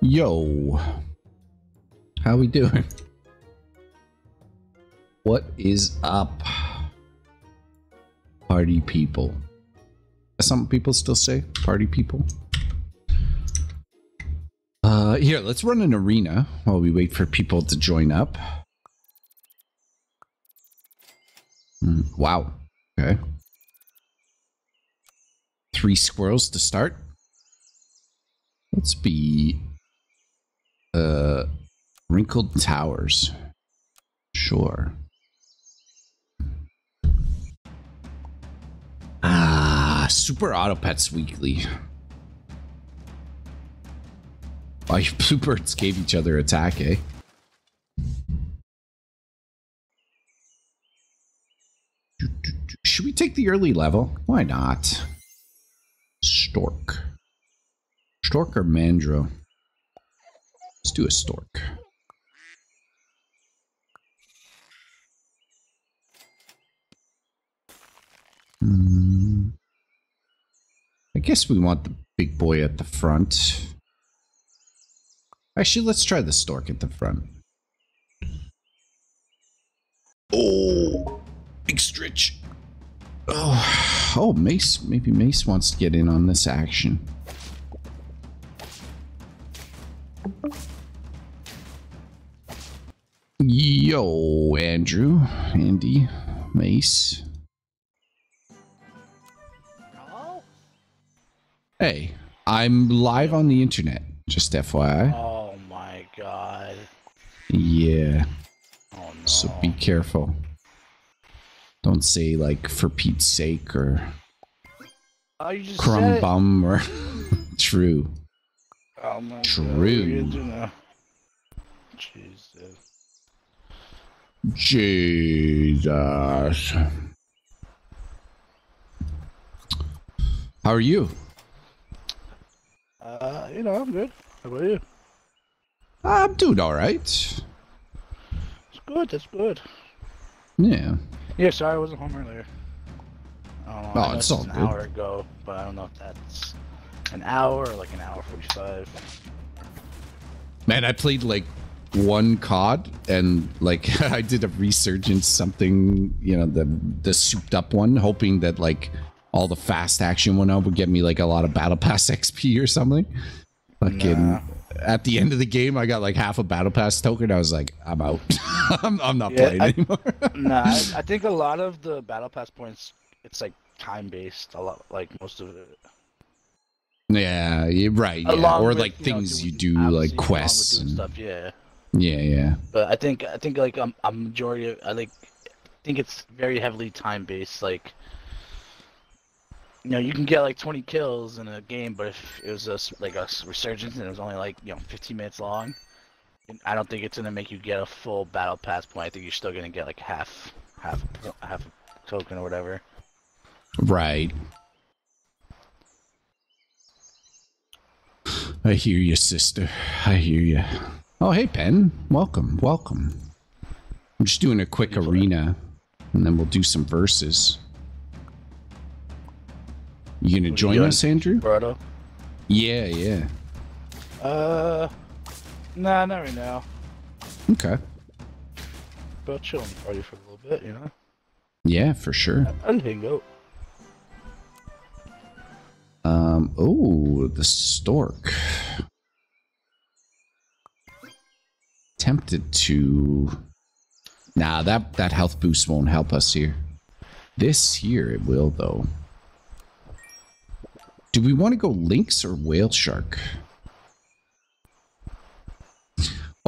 Yo. How we doing? What is up? Party people. Some people still say party people. Uh here, let's run an arena while we wait for people to join up. Hmm, wow. Okay. Three squirrels to start. Let's be uh wrinkled towers. Sure. Ah, Super Auto Pets Weekly. Why bluebirds gave each other attack, eh? Should we take the early level? Why not? Stork. Stork or Mandro? Let's do a stork. Hmm. I guess we want the big boy at the front. Actually, let's try the stork at the front. Oh, big stretch. Oh, oh, Mace. Maybe Mace wants to get in on this action. Yo, Andrew, Andy, Mace. Hello? Hey, I'm live on the internet. Just FYI. Oh my god. Yeah, Oh no. so be careful. Don't say like for Pete's sake or oh, you just crumb said bum or true. Oh my True. God. What are you gonna do now? Jesus. Jesus. How are you? Uh, you know, I'm good. How about you? I'm doing all right. It's good. That's good. Yeah. Yeah, sorry I wasn't home earlier. I. Oh, it's all an good. hour ago, but I don't know if that's an hour or like an hour forty-five. Man, I played like one COD and like I did a resurgence something, you know, the the souped up one, hoping that like all the fast action one up would get me like a lot of battle pass XP or something. Fucking Nah. at the end of the game I got like half a battle pass token. I was like, I'm out. I'm, I'm not Yeah, playing I- anymore. nah, I, I think a lot of the battle pass points, it's like time-based. A lot, like most of it. yeah, right. Yeah. Along Or with, like you know, things you do like quests and stuff. Yeah. Yeah, yeah. But I think I think like um, a majority of I like I think it's very heavily time based. Like you know, you can get like 20 kills in a game, but if it was a like a resurgence and it was only like you know 15 minutes long, I don't think it's gonna make you get a full battle pass point. I think you're still gonna get like half half half a token or whatever. Right. I hear you, sister. I hear you. Oh, hey, Pen. Welcome, welcome. I'm just doing a quick arena, and then we'll do some verses. You gonna are you join us, Andrew? Berto? Yeah, yeah. Uh, nah, not right now. Okay. But chill and party for a little bit, you know. Yeah, for sure. I'll hang out. Um. Oh, the stork. Tempted to. Nah, that that health boost won't help us here. This here it will though. Do we want to go lynx or whale shark?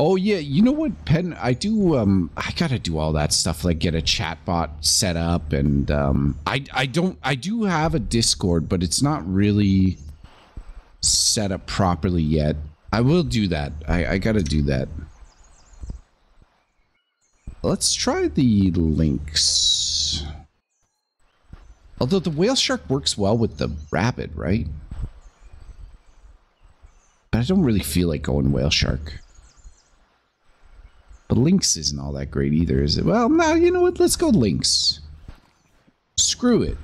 Oh yeah, you know what, Pen? I do. Um, I gotta do all that stuff, like get a chat bot set up, and um, I I don't. I do have a Discord, but it's not really set up properly yet. I will do that. I I gotta do that. Let's try the lynx. Although the whale shark works well with the rabbit, right? But I don't really feel like going whale shark. But Lynx isn't all that great either, is it? Well, now you know what? Let's go Lynx. Screw it.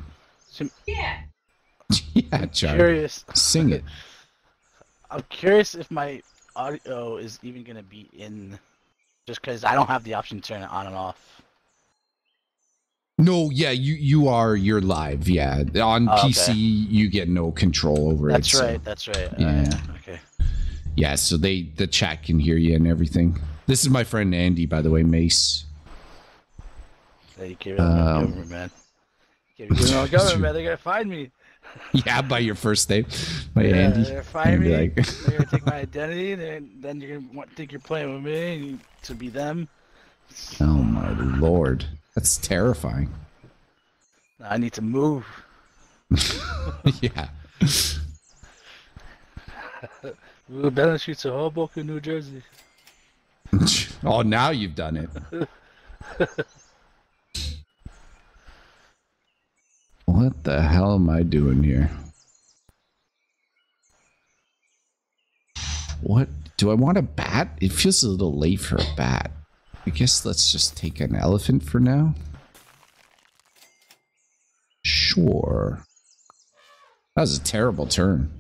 Sim- Yeah, Charlie. Curious. Sing it. I'm curious if my audio is even gonna be in, just because I don't have the option to turn it on and off. No, yeah, you you are you're live. Yeah, on Oh, okay. PC you get no control over That's it. so- right. That's right. Uh, Yeah. okay. yeah, so they the chat can hear you and everything. This is my friend Andy, by the way, Mace. Hey, you on Um, government, man. On government, man. They're gonna find me. Yeah, by your first name, by yeah, Andy. They're gonna find And be me. like- they're gonna take my identity. Then then you're gonna want, think you're playing with me to be them. oh my lord, that's terrifying. I need to move. yeah. Ooh, Balance Street's to Hoboken, New Jersey. oh, now you've done it. What the hell am I doing here? What do I want a bat? It feels a little late for a bat. I guess let's just take an elephant for now. Sure. That was a terrible turn.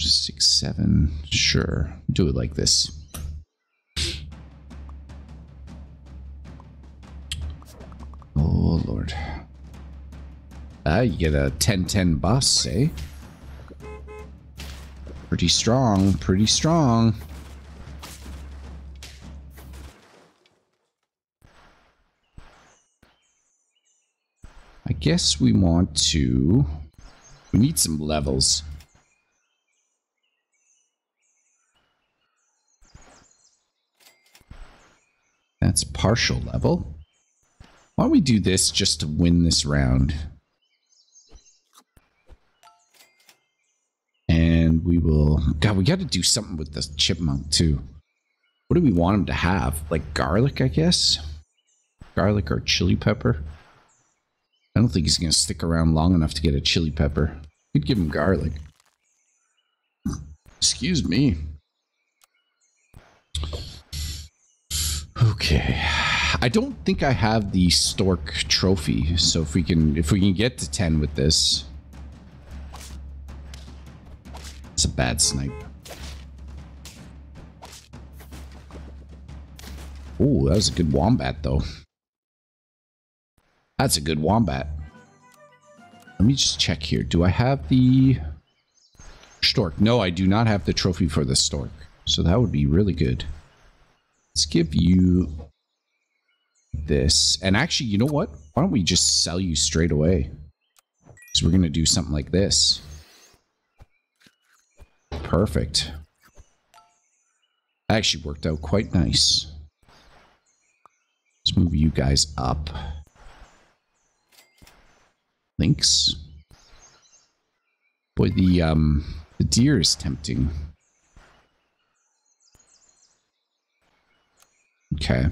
Six, seven. Sure. Do it like this. Oh, Lord. Ah, you get a 10-10 bus, eh? Pretty strong, pretty strong. I guess we want to... We need some levels. That's partial level. Why don't we do this just to win this round? And we will... God, we got to do something with this chipmunk, too. What do we want him to have? Like garlic, I guess? Garlic or chili pepper? I don't think he's going to stick around long enough to get a chili pepper. We'd give him garlic. Excuse me. Okay. I don't think I have the stork trophy, so if we can if we can get to 10 with this. It's a bad snipe. Oh, that was a good wombat though. That's a good wombat. Let me just check here. Do I have the stork? No, I do not have the trophy for the stork. So that would be really good. Let's give you this. And actually, you know what? Why don't we just sell you straight away? So we're going to do something like this. Perfect. Actually worked out quite nice. Let's move you guys up. Lynx. Boy, the um the deer is tempting. Okay.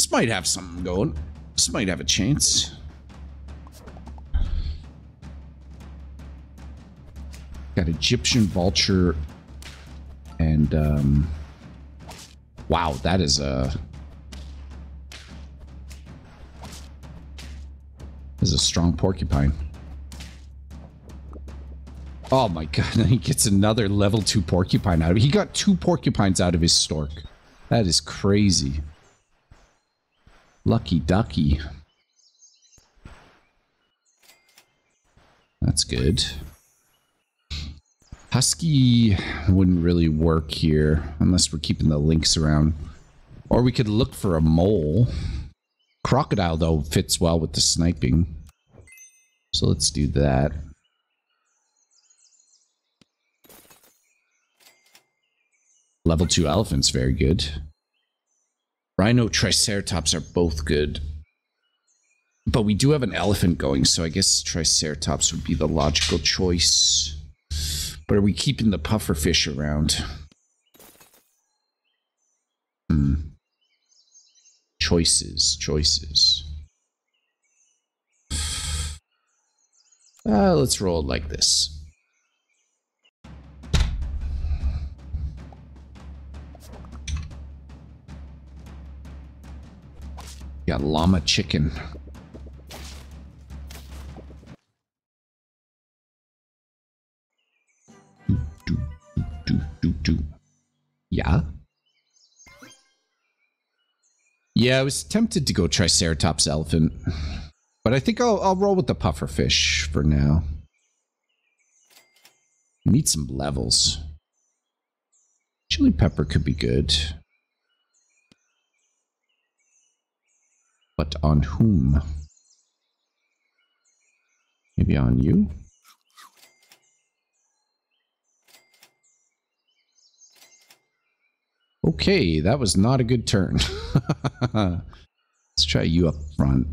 This might have something going. This might have a chance. Got Egyptian vulture and um wow, that is a is a strong porcupine. Oh my god, he gets another level 2 porcupine out of it. He got two porcupines out of his stork. That is crazy. Lucky ducky. That's good. Husky wouldn't really work here unless we're keeping the lynx around. Or we could look for a mole. Crocodile, though, fits well with the sniping. So let's do that. Level 2 elephants, very good. Rhino, Triceratops are both good. But we do have an elephant going, so I guess Triceratops would be the logical choice. But are we keeping the puffer fish around? Hmm. Choices, choices. Uh, let's roll it like this. Got llama chicken. Do, do, do, do, Yeah? Yeah, I was tempted to go Triceratops elephant. But I think I'll, I'll roll with the pufferfish for now. Need some levels. Chili pepper could be good. But on whom? Maybe on you? Okay, that was not a good turn. Let's try you up front.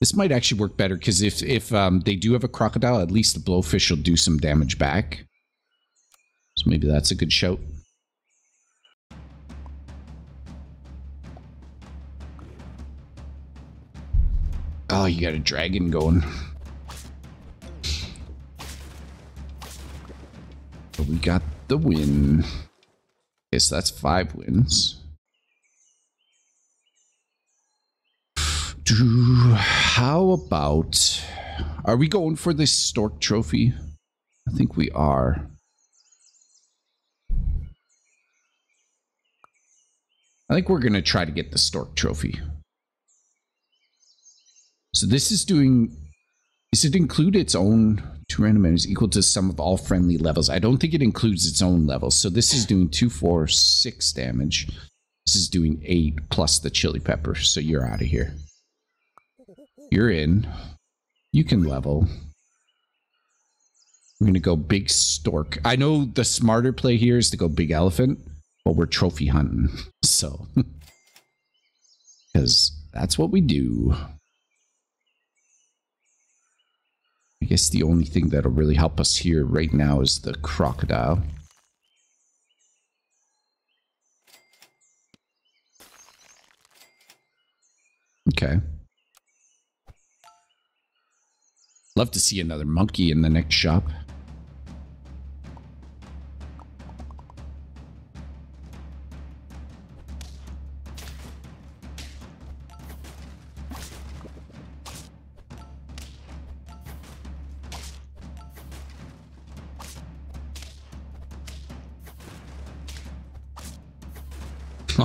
This might actually work better because if if um, they do have a crocodile, at least the blowfish will do some damage back. So maybe that's a good shout. Oh, you got a dragon going. But we got the win. Yes, that's five wins. How about... Are we going for this stork trophy? I think we are. I think we're going to try to get the stork trophy. So this is doing... Does it include its own two random enemies equal to sum of all friendly levels? I don't think it includes its own levels. So this is doing two, four, six damage. This is doing eight plus the chili pepper. So you're out of here. You're in. You can level. We're going to go big stork. I know the smarter play here is to go big elephant, but we're trophy hunting. So, because that's what we do. I guess the only thing that'll really help us here right now is the crocodile. Okay. Love to see another monkey in the next shop.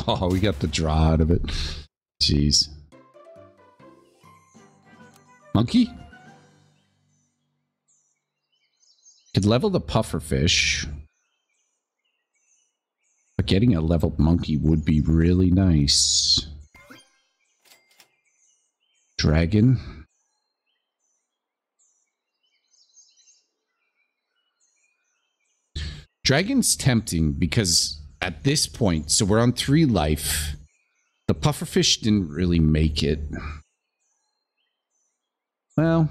Oh, we got the draw out of it. Jeez. Monkey? Could level the puffer fish. But getting a leveled monkey would be really nice. Dragon. Dragon's tempting because at this point, so we're on three life. The pufferfish didn't really make it. Well,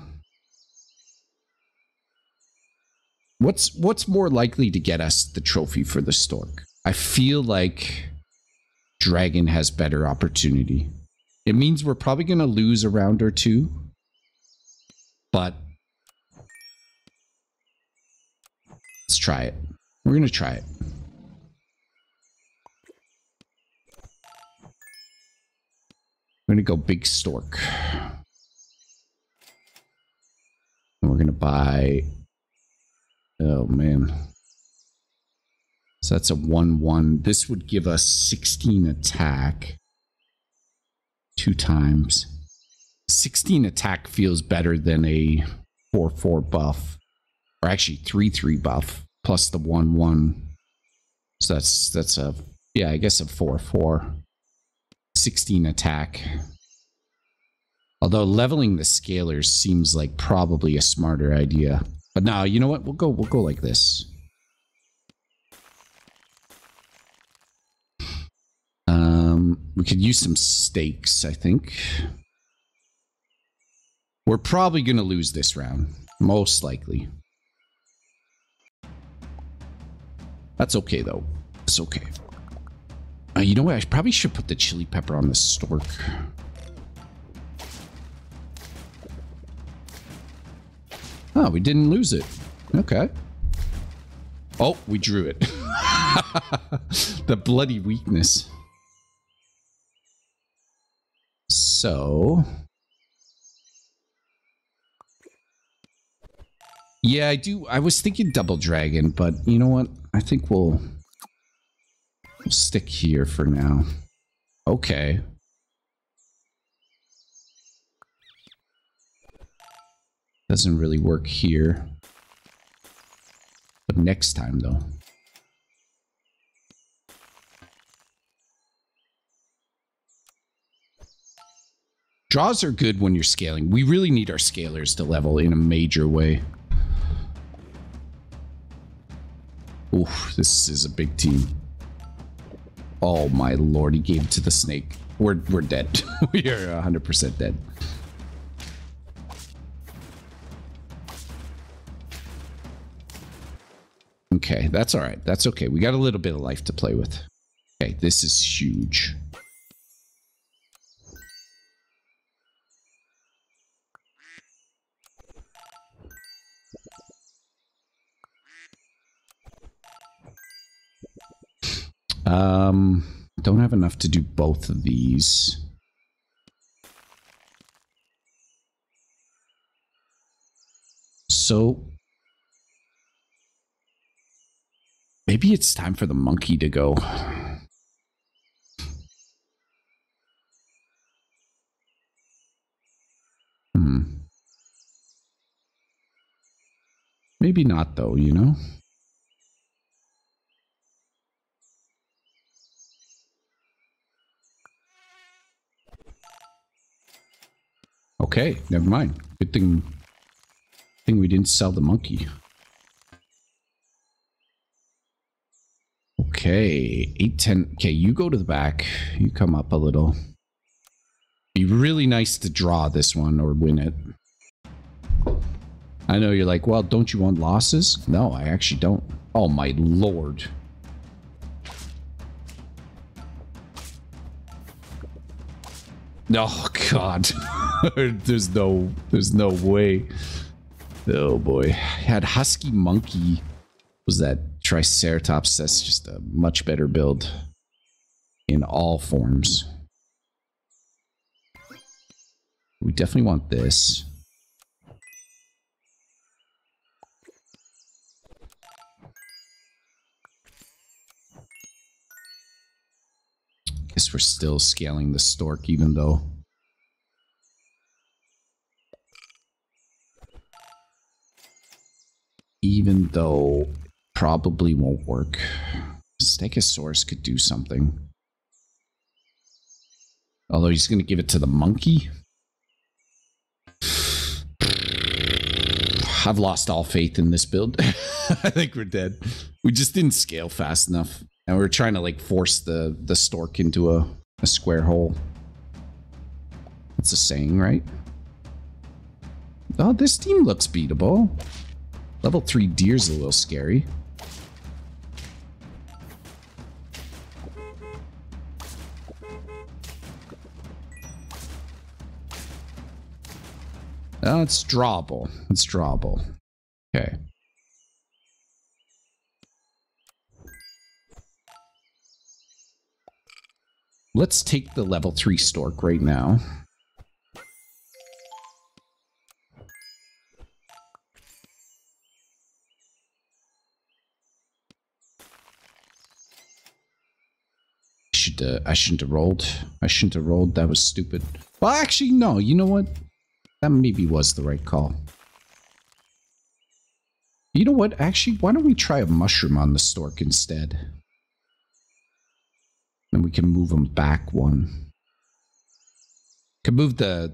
what's what's more likely to get us the trophy for the stork? I feel like dragon has better opportunity. It means we're probably going to lose a round or two, but let's try it. We're going to try it. We're going to go big stork. And we're going to buy... Oh, man. So that's a 1-1. This would give us 16 attack. Two times. 16 attack feels better than a 4-4 buff. Or actually 3-3 buff. Plus the 1-1. So that's, that's a... Yeah, I guess a 4-4. 16 attack. Although leveling the scalers seems like probably a smarter idea. But now, you know what? We'll go we'll go like this. Um, we could use some steaks, I think. We're probably going to lose this round. Most likely. That's okay, though. It's okay. Uh, you know what? I probably should put the chili pepper on the stork. Oh, we didn't lose it. Okay. Oh, we drew it. the bloody weakness. So... Yeah, I do. I was thinking double dragon, but you know what? I think we'll, stick here for now. Okay. Doesn't really work here. But next time, though. Draws are good when you're scaling. We really need our scalers to level in a major way. Oof, this is a big team. Oh my lord, he gave it to the snake. We're, we're dead. we are 100% dead. Okay, that's all right. That's okay. We got a little bit of life to play with. Okay, this is huge. Um, don't have enough to do both of these. So maybe it's time for the monkey to go. Hmm. Maybe not though, you know? Okay, never mind. Good thing, thing we didn't sell the monkey. Okay, 810. Okay, you go to the back. You come up a little. Be really nice to draw this one or win it. I know you're like, well, don't you want losses? No, I actually don't. Oh my lord. Oh god. there's no there's no way. Oh boy. Had Husky Monkey was that Triceratops. That's just a much better build in all forms. We definitely want this. Guess we're still scaling the stork even though even though probably won't work. Stegosaurus could do something. Although he's going to give it to the monkey. I've lost all faith in this build. I think we're dead. We just didn't scale fast enough. And we are trying to like force the, the stork into a, a square hole. That's a saying, right? Oh, this team looks beatable. Level 3 deer's a little scary. Oh, it's drawable. It's drawable. Okay. Let's take the level 3 stork right now. Should uh, I shouldn't have rolled. I shouldn't have rolled. That was stupid. Well, actually, no. You know what? That maybe was the right call. You know what? Actually, why don't we try a mushroom on the stork instead? Then we can move him back one. Can move the...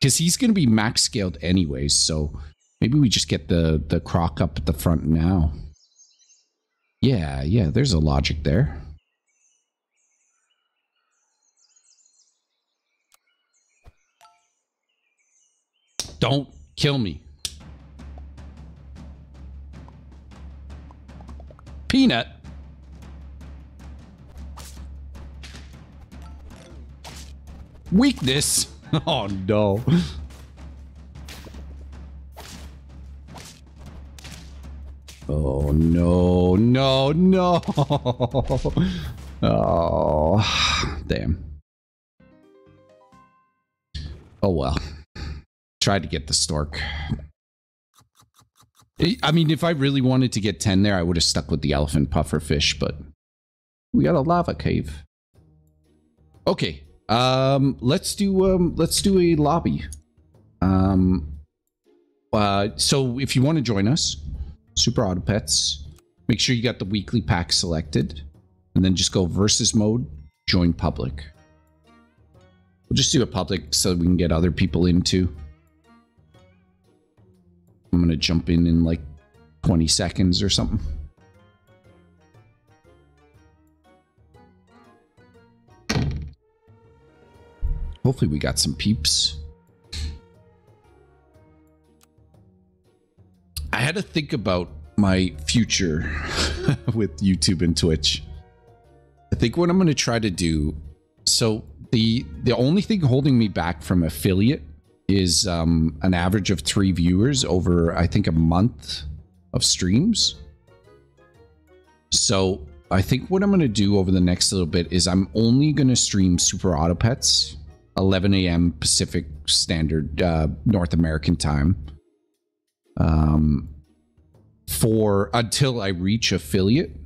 Because he's going to be max scaled anyways, so maybe we just get the, the croc up at the front now. Yeah, yeah, there's a logic there. Don't kill me. Peanut. Weakness. Oh no. Oh no, no, no. Oh, damn. Oh well. Tried to get the stork. I mean, if I really wanted to get 10 there, I would have stuck with the elephant puffer fish, but we got a lava cave. Okay. Um, let's do um let's do a lobby. Um uh so if you want to join us, Super Auto Pets, make sure you got the weekly pack selected, and then just go versus mode, join public. We'll just do a public so we can get other people in I'm gonna jump in in like 20 seconds or something. Hopefully we got some peeps. I had to think about my future with YouTube and Twitch. I think what I'm going to try to do so the the only thing holding me back from affiliate is um, an average of three viewers over I think a month of streams. So I think what I'm going to do over the next little bit is I'm only going to stream Super Auto Pets 11 a.m. Pacific Standard uh, North American time. Um, for until I reach affiliate.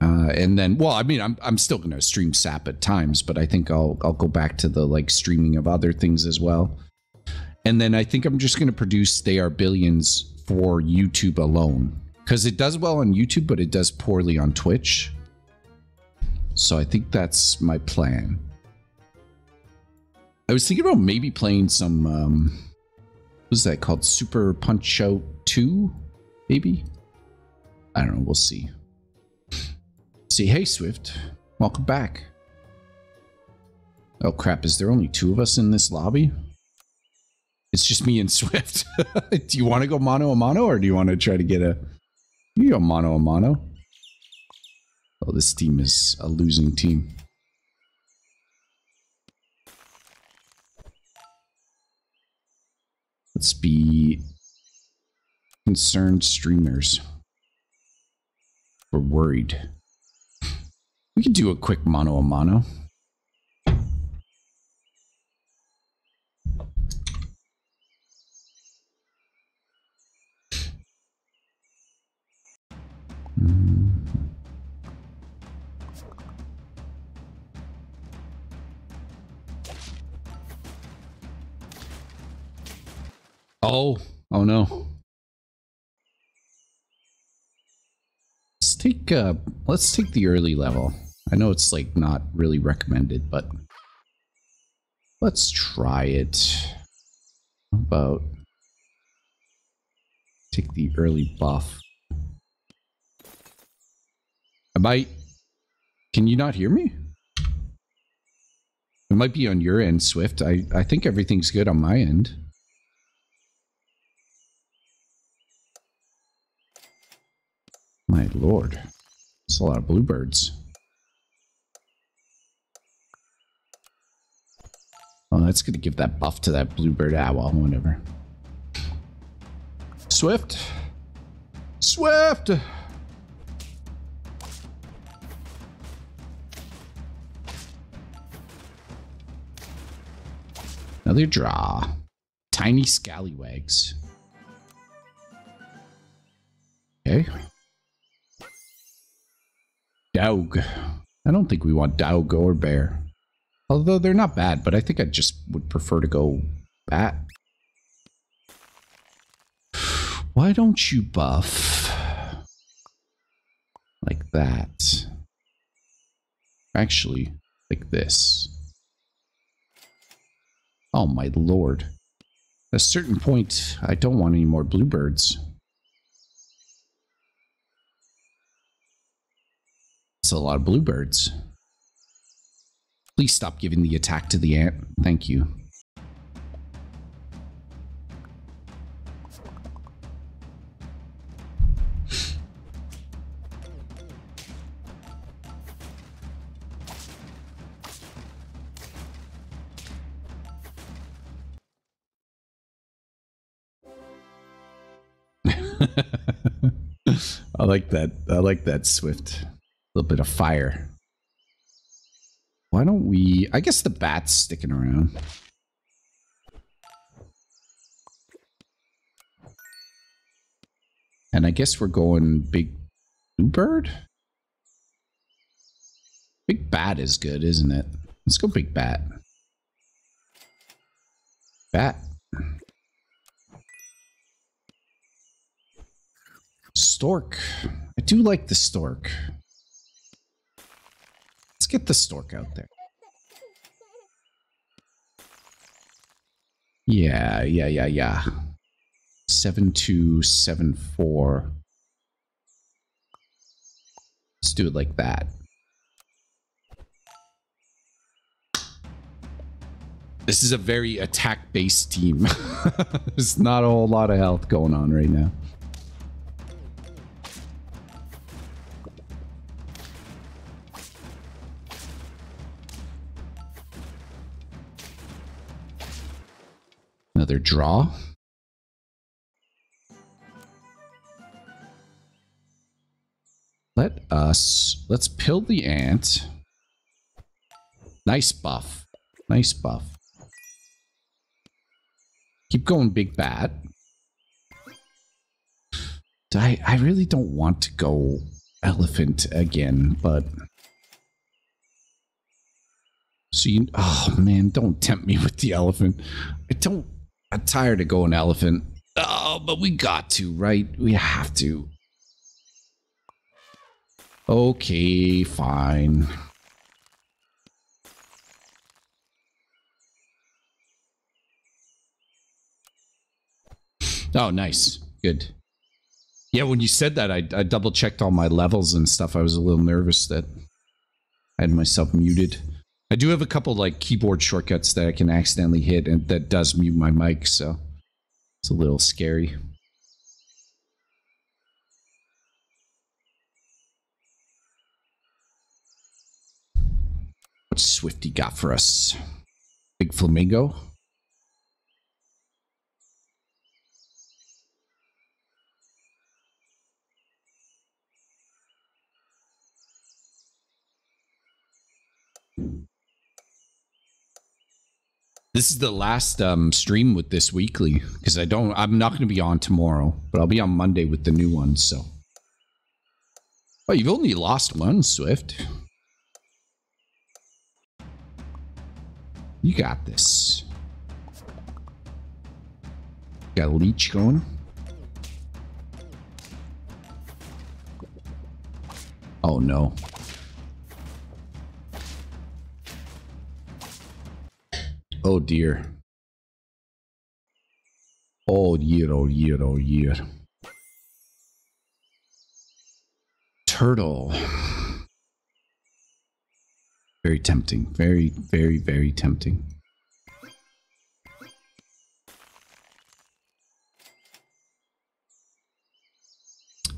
Uh, and then, well, I mean, I'm I'm still going to stream SAP at times, but I think I'll I'll go back to the like streaming of other things as well. And then I think I'm just going to produce They Are Billions for YouTube alone because it does well on YouTube, but it does poorly on Twitch. So I think that's my plan. I was thinking about maybe playing some. Um, what's that called? Super Punch Out Two, maybe. I don't know. We'll see. See, hey Swift, welcome back. Oh crap! Is there only two of us in this lobby? It's just me and Swift. do you want to go mono a mono or do you want to try to get a? You go mono a mono. Oh, this team is a losing team. Let's be concerned streamers. We're worried. We could do a quick mono a mano. Oh, oh no. Let's take uh let's take the early level. I know it's like not really recommended, but let's try it. How about take the early buff. I might can you not hear me? It might be on your end, Swift. I, I think everything's good on my end. My lord. It's a lot of bluebirds. Oh, that's going to give that buff to that bluebird owl, whatever. Swift! Swift! Another draw. Tiny scallywags. Okay. Dog. I don't think we want dog or bear. Although they're not bad, but I think I just would prefer to go bat. Why don't you buff like that? Actually, like this. Oh my lord. At a certain point, I don't want any more bluebirds. It's a lot of bluebirds. Please stop giving the attack to the ant. Thank you. I like that. I like that Swift. A little bit of fire. Why don't we... I guess the bat's sticking around. And I guess we're going big blue bird? Big bat is good, isn't it? Let's go big bat. Bat. Stork. I do like the stork. Let's get the stork out there. Yeah, yeah, yeah, yeah. 7274. Let's do it like that. This is a very attack-based team. There's not a whole lot of health going on right now. Another draw. Let us, let's pill the ant. Nice buff. Nice buff. Keep going, big bat. I, I really don't want to go elephant again, but... So you... Oh, man, don't tempt me with the elephant. I don't... I'm tired of going elephant. Oh, but we got to, right? We have to. Okay, fine. Oh, nice. Good. Yeah, when you said that, I, I double checked all my levels and stuff. I was a little nervous that I had myself muted. I do have a couple like keyboard shortcuts that I can accidentally hit and that does mute my mic, so it's a little scary. What's Swifty got for us? Big flamingo? This is the last um, stream with this weekly because I don't. I'm not going to be on tomorrow, but I'll be on Monday with the new one. So, oh, you've only lost one, Swift. You got this. Got a leech going. Oh no. Oh dear. Oh year, oh year, oh year. Turtle. Very tempting. Very, very, very tempting.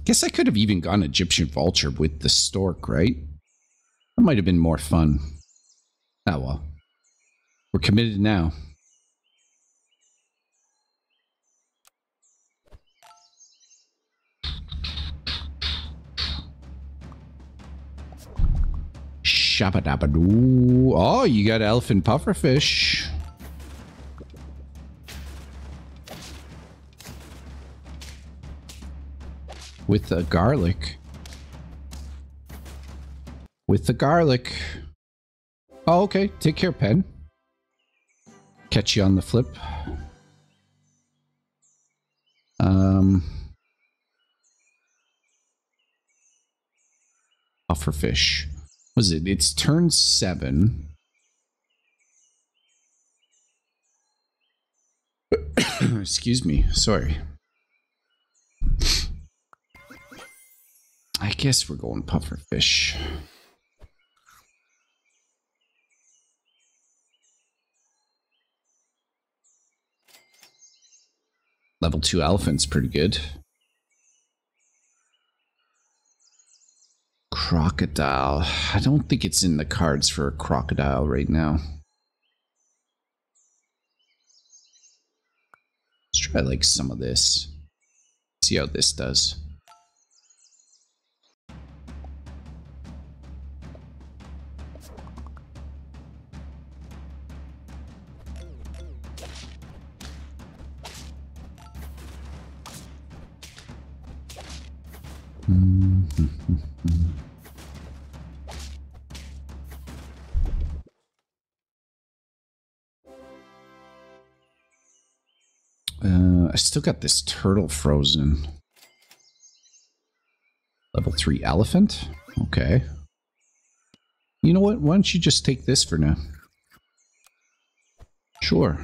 Guess I could have even gone Egyptian vulture with the stork, right? That might have been more fun. Oh well. We're committed now. Shabadabadoo. Oh, you got elephant pufferfish. With the garlic. With the garlic. Oh, okay. Take care, Pen. Catch you on the flip. Um, puffer fish. Was it? It's turn seven. Excuse me. Sorry. I guess we're going puffer fish. Level 2 elephant's pretty good. Crocodile. I don't think it's in the cards for a crocodile right now. Let's try like some of this. See how this does. I still got this turtle frozen. Level 3 elephant? Okay. You know what? Why don't you just take this for now? Sure.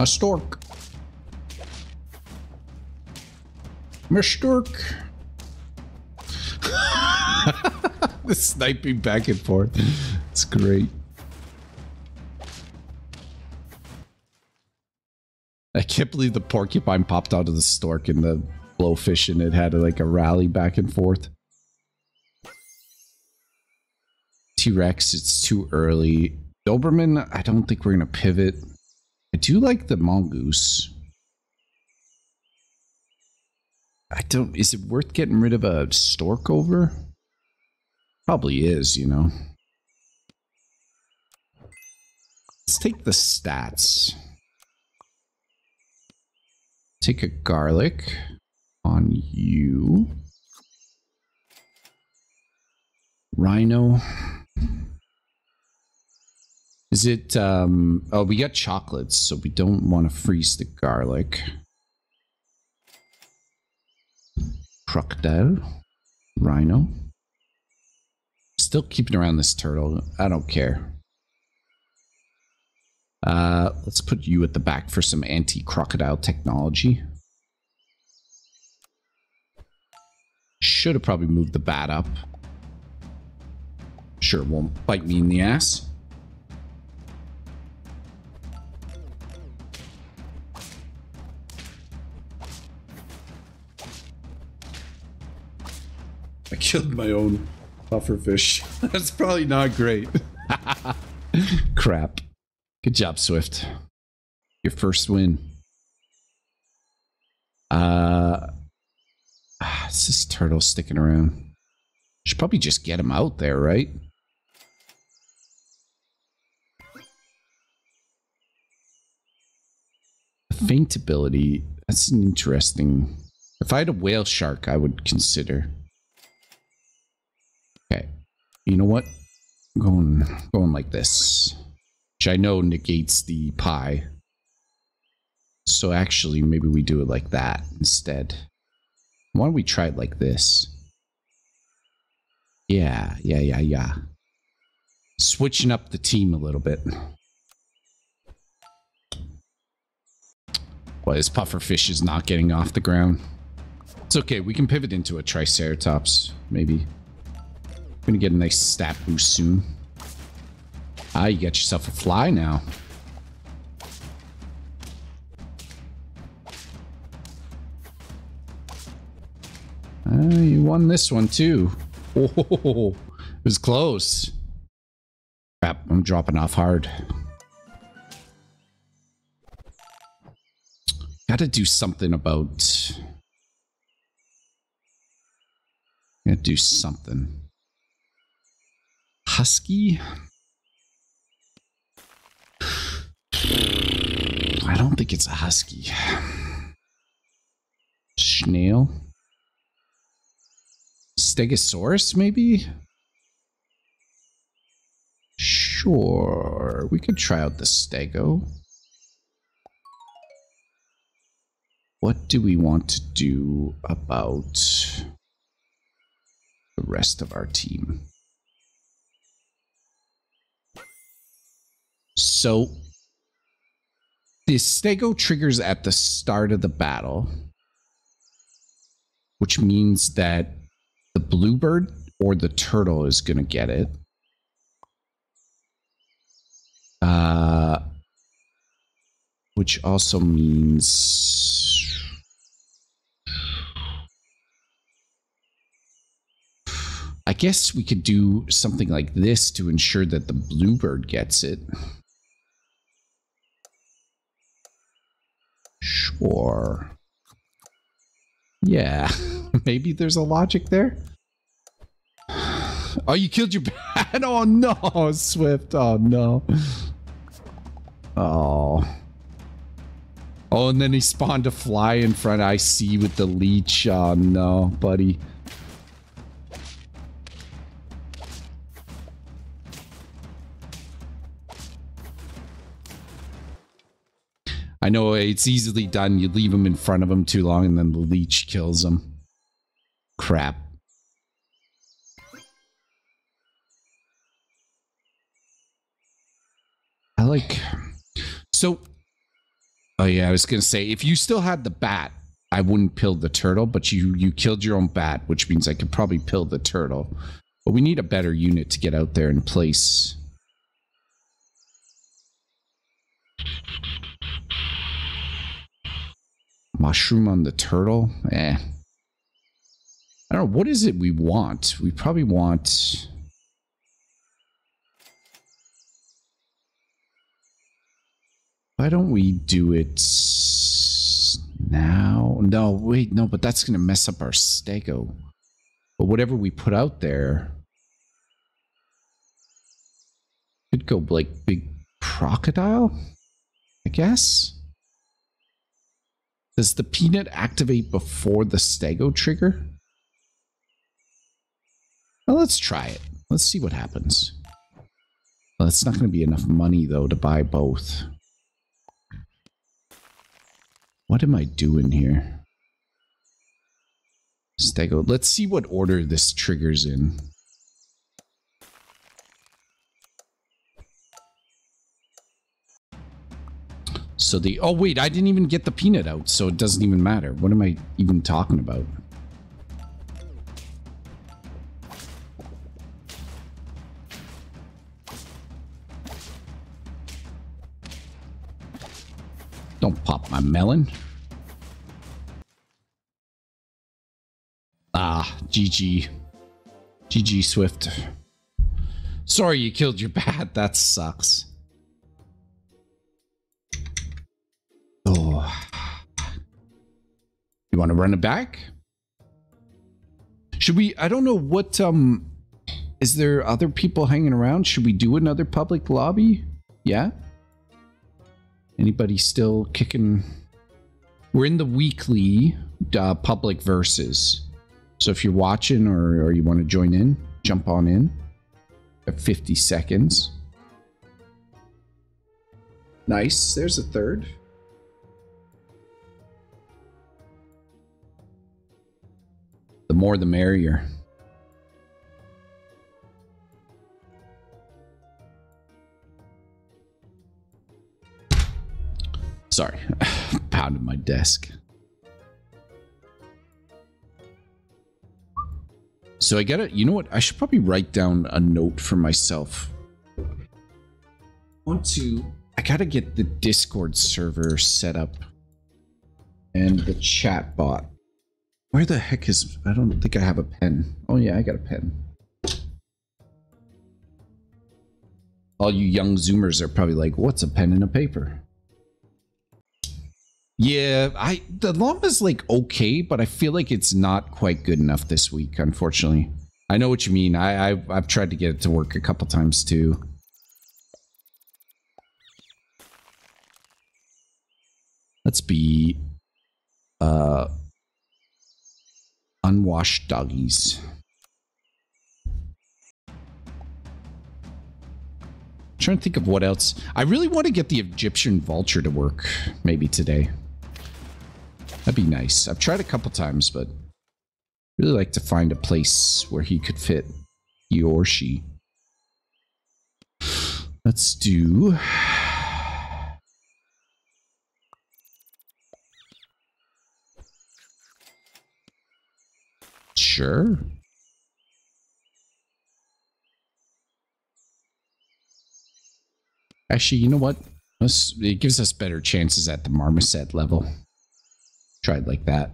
A stork. A stork. the sniping back and forth. It's great. I can't believe the porcupine popped out of the stork and the blowfish and it had like a rally back and forth. T-Rex, it's too early. Doberman, I don't think we're going to pivot. I do like the mongoose. I don't. Is it worth getting rid of a stork over? Probably is, you know. Let's take the stats. Take a garlic on you. Rhino. Is it, um, oh, we got chocolates, so we don't want to freeze the garlic. Crocodile. Rhino. Still keeping around this turtle. I don't care. Uh, let's put you at the back for some anti-crocodile technology. Should have probably moved the bat up. Sure, won't bite me in the ass. I killed my own pufferfish. That's probably not great. Crap. Good job, Swift. Your first win. Uh, it's this turtle sticking around. Should probably just get him out there, right? Faint ability. That's an interesting. If I had a whale shark, I would consider. Okay. You know what? I'm going going like this. Which I know negates the pie. So actually maybe we do it like that instead. Why don't we try it like this? Yeah, yeah, yeah, yeah. Switching up the team a little bit. Well, this pufferfish is not getting off the ground. It's okay, we can pivot into a Triceratops, maybe. Gonna get a nice stat boost soon. Ah, you got yourself a fly now. Uh, you won this one too. Oh, it was close. Crap, I'm dropping off hard. Gotta do something about... Gotta do something. Husky? I don't think it's a husky. Snail? Stegosaurus, maybe? Sure. We could try out the Stego. What do we want to do about the rest of our team? So the Stego triggers at the start of the battle, which means that the bluebird or the turtle is going to get it. Uh, which also means I guess we could do something like this to ensure that the bluebird gets it. Sure. Yeah, maybe there's a logic there. Oh, you killed your bat. Oh no, Swift. Oh no. Oh. Oh, and then he spawned a fly in front. I see with the leech. Oh no, buddy. I know it's easily done. You leave them in front of him too long and then the leech kills them. Crap. I like... So... Oh yeah, I was going to say, if you still had the bat, I wouldn't pill the turtle, but you, you killed your own bat, which means I could probably pill the turtle. But we need a better unit to get out there and place Mushroom on the turtle? Eh. I don't know. What is it we want? We probably want... Why don't we do it now? No, wait, no, but that's going to mess up our stego. But whatever we put out there could go like big crocodile, I guess. Does the peanut activate before the stego trigger? Well, let's try it. Let's see what happens. Well, it's not going to be enough money, though, to buy both. What am I doing here? Stego. Let's see what order this triggers in. So the... Oh, wait. I didn't even get the peanut out, so it doesn't even matter. What am I even talking about? Don't pop my melon. Ah, GG. GG Swift. Sorry you killed your bat. That sucks. You want to run it back? Should we? I don't know what, um, is there other people hanging around? Should we do another public lobby? Yeah? Anybody still kicking? We're in the weekly uh, public verses. So if you're watching or, or you want to join in, jump on in. At 50 seconds. Nice. There's a third. The more the merrier. Sorry, pounded my desk. So I gotta, you know what? I should probably write down a note for myself. Want to, I gotta get the Discord server set up and the chat bot. Where the heck is, I don't think I have a pen. Oh yeah, I got a pen. All you young Zoomers are probably like, what's a pen and a paper? Yeah, I the llama's like okay, but I feel like it's not quite good enough this week, unfortunately. I know what you mean. I, I I've tried to get it to work a couple times too. Let's be uh unwashed doggies. trying to think of what else. I really want to get the Egyptian vulture to work maybe today. That'd be nice. I've tried a couple times, but really like to find a place where he could fit. He or she. Let's do... Sure. Actually, you know what? Us- It gives us better chances at the marmoset level. Tried like that.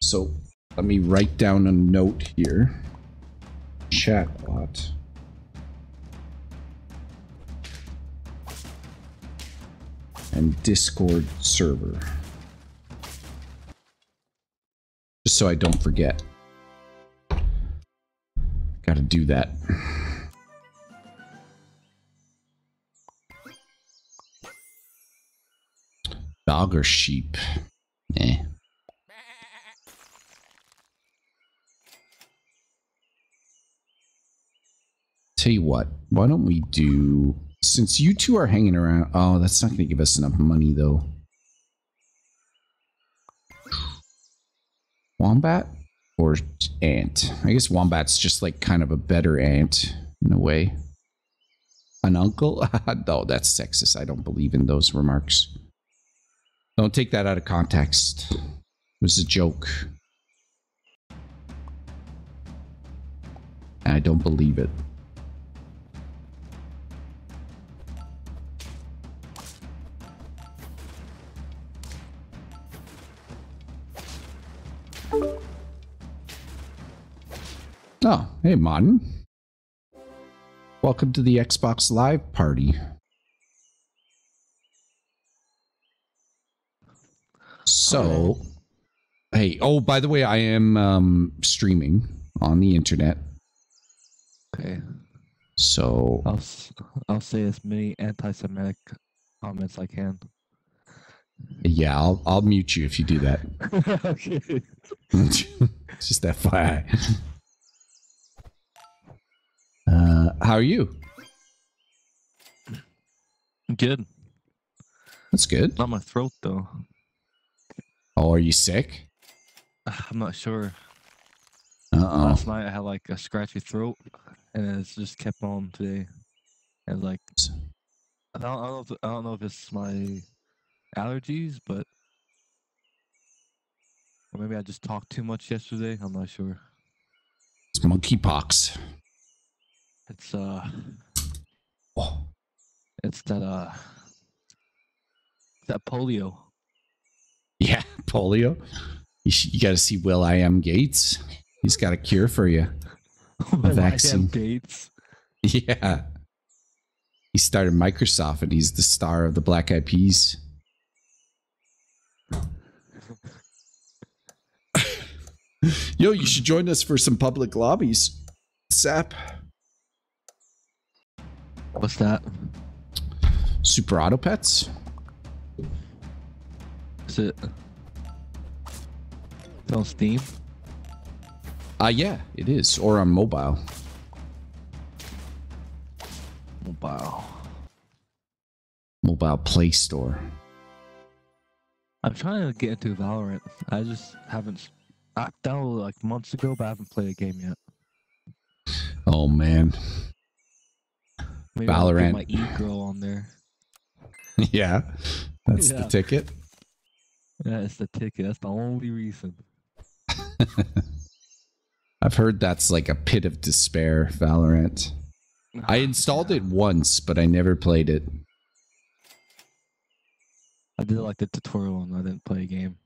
So let me write down a note here. Chatbot. And Discord server. So I don't forget. Gotta do that. Dog or sheep? Eh. Tell you what, why don't we do since you two are hanging around? Oh, that's not going to give us enough money though. Wombat or ant? I guess wombat's just like kind of a better ant in a way. An uncle? no, that's sexist. I don't believe in those remarks. Don't take that out of context. It was a joke. I don't believe it. Oh, hey, Martin. Welcome to the Xbox Live party. So, hey, oh, by the way, I am um, streaming on the internet. Okay, So, I'll s- I'll say as many anti-Semitic comments I can. yeah, I'll, I'll mute you if you do that. okay. Just FYI. Uh, how are you? Good. That's good. Not my throat though. Oh, are you sick? I'm not sure. Uh oh. Last night I had like a scratchy throat, and it's just kept on today. And like, I don't, I don't know. If, I don't know if it's my allergies, but or maybe I just talked too much yesterday. I'm not sure. It's monkeypox. It's uh, Oh, it's that uh, that polio. yeah, polio. You, sh- you got to see Will I Am Gates. He's got a cure for you. Have vaccine. dates. Yeah. He started Microsoft and he's the star of the Black Eyed Peas. Yo, you should join us for some public lobbies. Sap. What's that? Super Auto Pets? Is it? It's on Steam. Uh yeah, it is. Or on mobile. Mobile. Mobile Play Store. I'm trying to get into Valorant. I just haven't. I downloaded like months ago, but I haven't played a game yet. Oh man. Maybe Valorant. my e girl on there. yeah. That's the ticket. Yeah, it's the ticket. That's the only reason. I've heard that's like a pit of despair, Valorant. Ah, I installed it once, but I never played it. I did like the tutorial and I didn't play a game.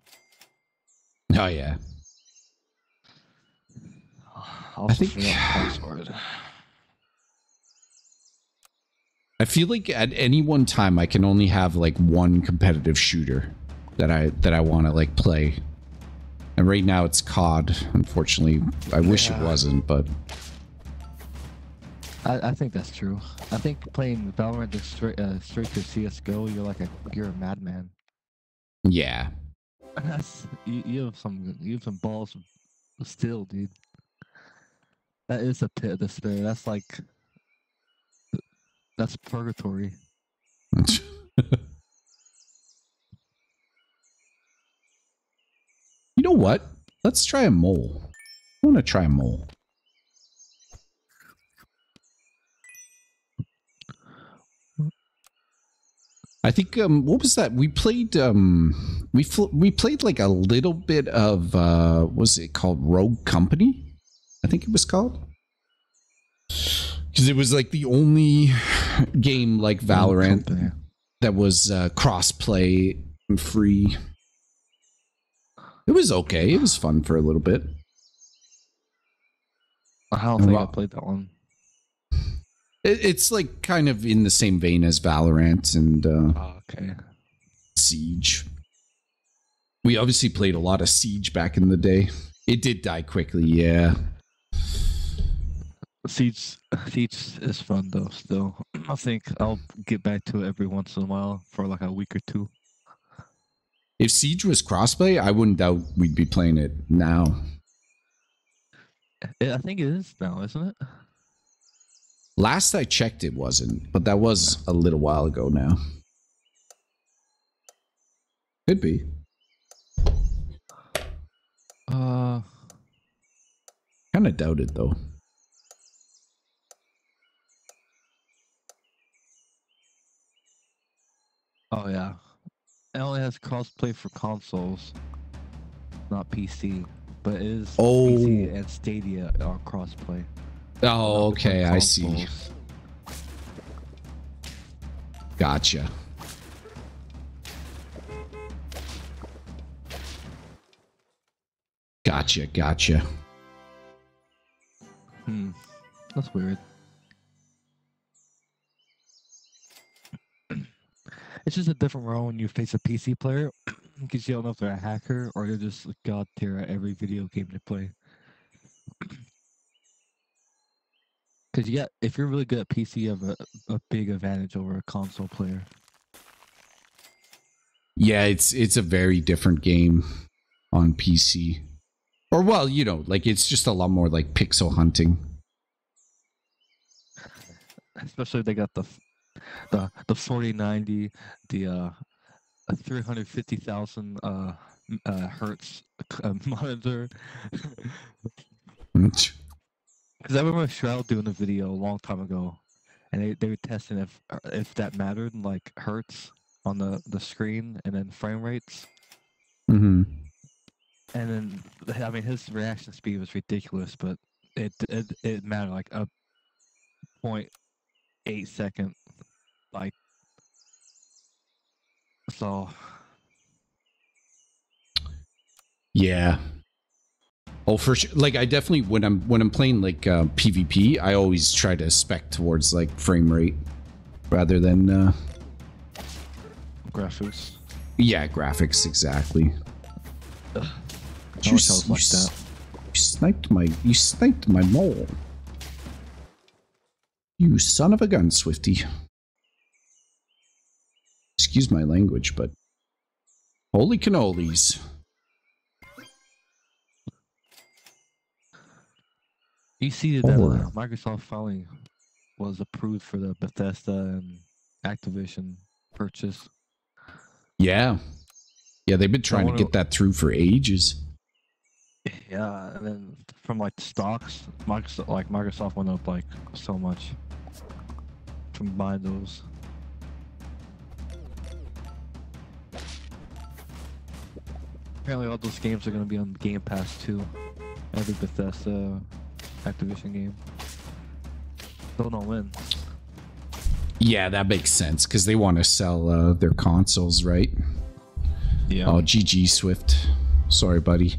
Oh yeah. I'll I think- forget the password. I feel like at any one time I can only have like one competitive shooter that I that I want to like play. And right now it's COD. Unfortunately, I wish it wasn't, but I, I think that's true. I think playing Valorant straight uh, straight to CS:GO, you're like a you're a madman. yeah. That's you, you have some you have some balls still, dude. That is a pit of despair. That's like that's purgatory. you know what? Let's try a mole. I want to try a mole. I think um what was that? We played um we we played like a little bit of uh what was it called Rogue Company? I think it was called. Because it was like the only game like Valorant Company. that was uh, cross-play and free. It was okay. It was fun for a little bit. I don't think I Wow. played that one. It, it's like kind of in the same vein as Valorant and uh, Oh, okay. Siege. We obviously played a lot of Siege back in the day. It did die quickly, yeah. Siege, Siege is fun though. Still, I think I'll get back to it every once in a while for like a week or two. If Siege was crossplay, I wouldn't doubt we'd be playing it now. I think it is now, isn't it? Last I checked, it wasn't, but that was a little while ago now. Could be. Uh, Kind of doubt it though. Oh yeah. It only has crossplay for consoles, not PC. But it is Oh. PC and Stadia are crossplay. Oh, okay, I see. Gotcha. Gotcha, gotcha. Hmm, that's weird. It's just a different role when you face a PC player, because you don't know if they're a hacker or they're just god tier at every video game they play. Because yeah, if you're really good at PC, you have a, a big advantage over a console player. Yeah, it's it's a very different game on PC. Or well, you know, like it's just a lot more like pixel hunting. Especially if they got the the the 4090, the uh, 350,000 uh, uh hertz uh, monitor. Mm. Because I remember Shroud doing a video a long time ago, and they, they were testing if uh, if that mattered, like hertz on the, the screen, and then frame rates. hmm And then, I mean, his reaction speed was ridiculous, but it it, it mattered like a point eight second, like so. Yeah. Oh, for sure. Like I definitely when I'm when I'm playing like uh, PvP, I always try to spec towards like frame rate rather than uh Graphics. yeah graphics exactly. Ugh. You I wish I s- was you like that. You sniped my you sniped my mole. You son of a gun, Swifty. Excuse my language, but holy cannolis. You see that Or- uh, Microsoft finally was approved for the Bethesda and Activision purchase. Yeah. Yeah, they've been trying to get that through for ages. Yeah, and then from like stocks, Microsoft like Microsoft went up like so much from buying those. Apparently, all those games are gonna be on Game Pass too. Every Bethesda, Activision game. Don't know when. Yeah, that makes sense because they want to sell uh, their consoles, right? Yeah. Oh, GG Swift. Sorry, buddy.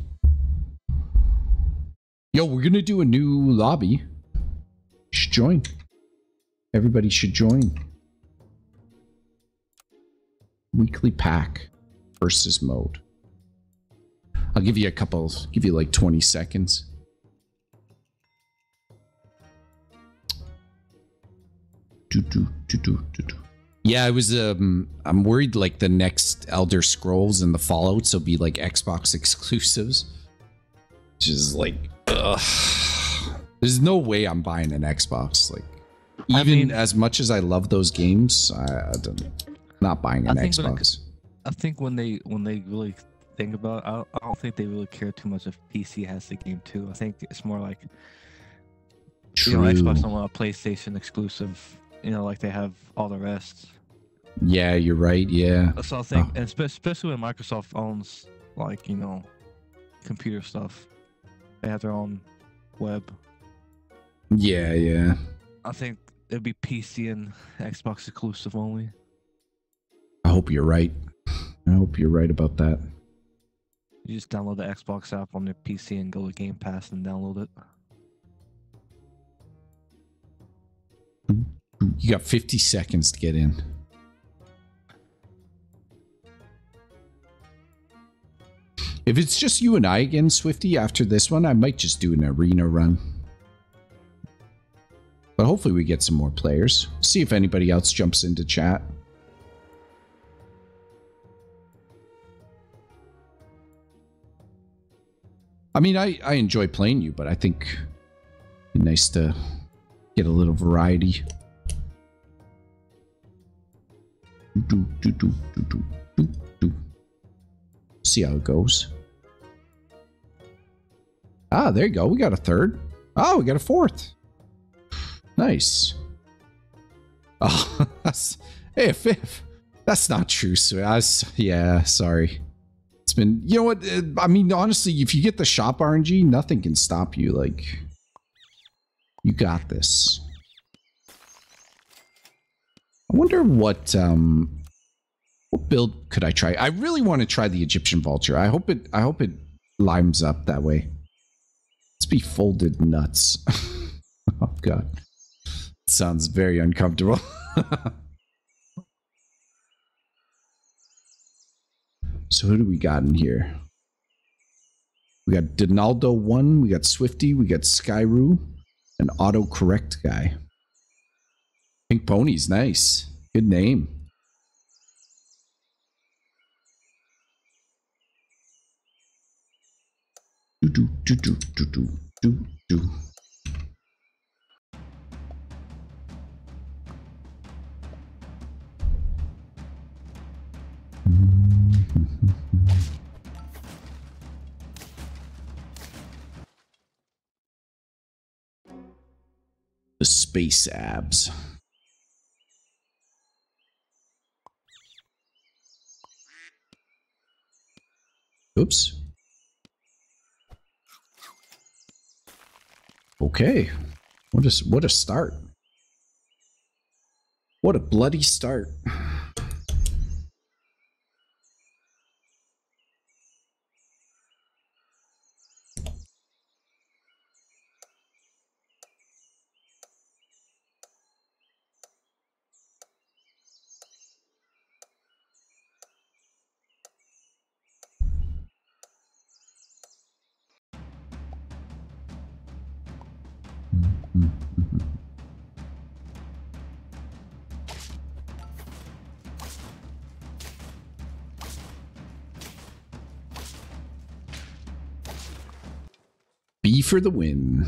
Yo, we're gonna do a new lobby. You should join. Everybody should join. Weekly pack versus mode. I'll give you a couple. Give you like twenty seconds. Do, do, do, do, do, do. Yeah, I was um I'm worried like the next Elder Scrolls and the Fallouts will be like Xbox exclusives. Which is like ugh. There's no way I'm buying an Xbox. Like I even mean- as much as I love those games, I, I don't not buying an I when Xbox. I think when they when they really think about, I don't, I don't think they really care too much if PC has the game too. I think it's more like True. you know Xbox don't want a PlayStation exclusive. You know, like they have all the rest. yeah, you're right. Yeah. So I think, Oh. and spe- especially when Microsoft owns like you know computer stuff, they have their own web. Yeah, yeah. I think it'd be PC and Xbox exclusive only. I hope you're right. I hope you're right about that. You just download the Xbox app on your PC and go to Game Pass and download it. You got 50 seconds to get in. If it's just you and I again, Swifty, after this one, I might just do an arena run. But hopefully we get some more players. See if anybody else jumps into chat. I mean, I, I enjoy playing you, but I think it'd be nice to get a little variety. Do, do, do, do, do, do, do. See how it goes. Ah, there you go. We got a third. Oh, we got a fourth. Nice. Oh, that's hey, fifth. That's not true. So I yeah, sorry. It's been, you know what? uh, I mean, honestly, if you get the shop RNG, nothing can stop you. Like, you got this. I wonder what um what build could I try? I really want to try the Egyptian vulture. I hope it I hope it limes up that way. Let's be folded nuts. oh god. Sounds very uncomfortable. so who do we got in here? We got Donaldo one, we got Swifty, we got Skyroo, an autocorrect guy. Pink Pony's nice. Good name. Do do do do do do do. Space abs. Oops. Okay. What a what a start. What a bloody start. For the win.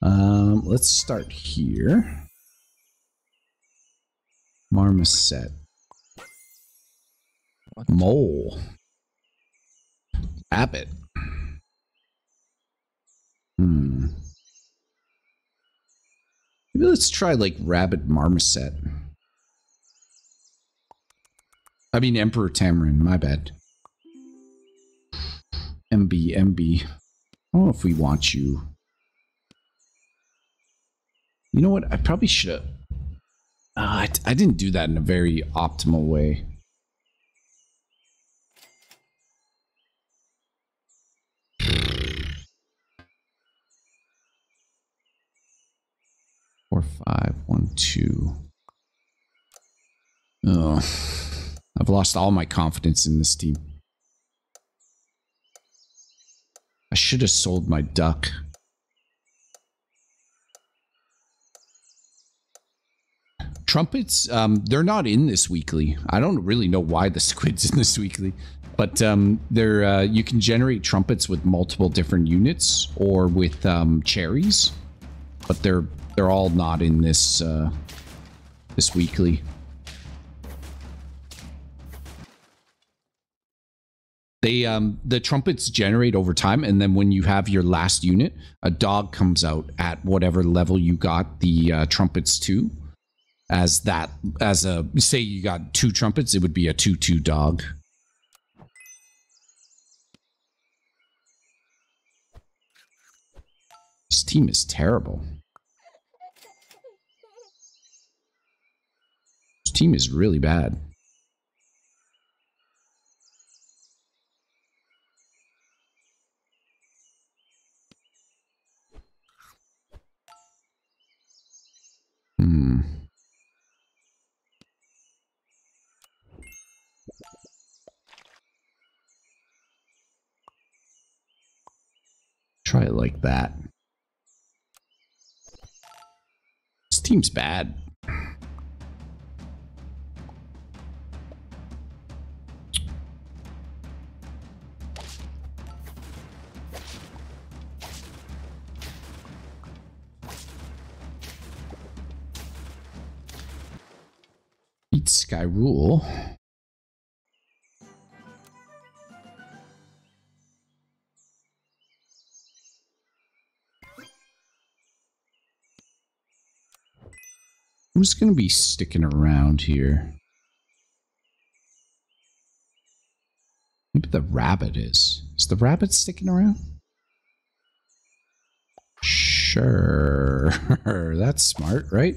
Um, let's start here. Marmoset. Mole. Abbott. Hmm. Maybe let's try like rabbit marmoset. I mean Emperor Tamarin, my bad. MB, MB. I don't know if we want you. You know what? I probably should have. Uh, I, I didn't do that in a very optimal way. Four, five, one, two. Oh, I've lost all my confidence in this team. I should have sold my duck. Trumpets, um, they're not in this weekly. I don't really know why the squid's in this weekly, but um, they're uh, you can generate trumpets with multiple different units or with um, cherries, but they're they're all not in this uh, this weekly. They um the trumpets generate over time, and then when you have your last unit, a dog comes out at whatever level you got the uh, trumpets to. As that as a say you got two trumpets, it would be a two two dog. This team is terrible. This team is really bad. Hmm. Try it like that. This team's bad. Beat Sky Rule. Who's going to be sticking around here? Maybe the rabbit is. Is the rabbit sticking around? Sure. That's smart, right?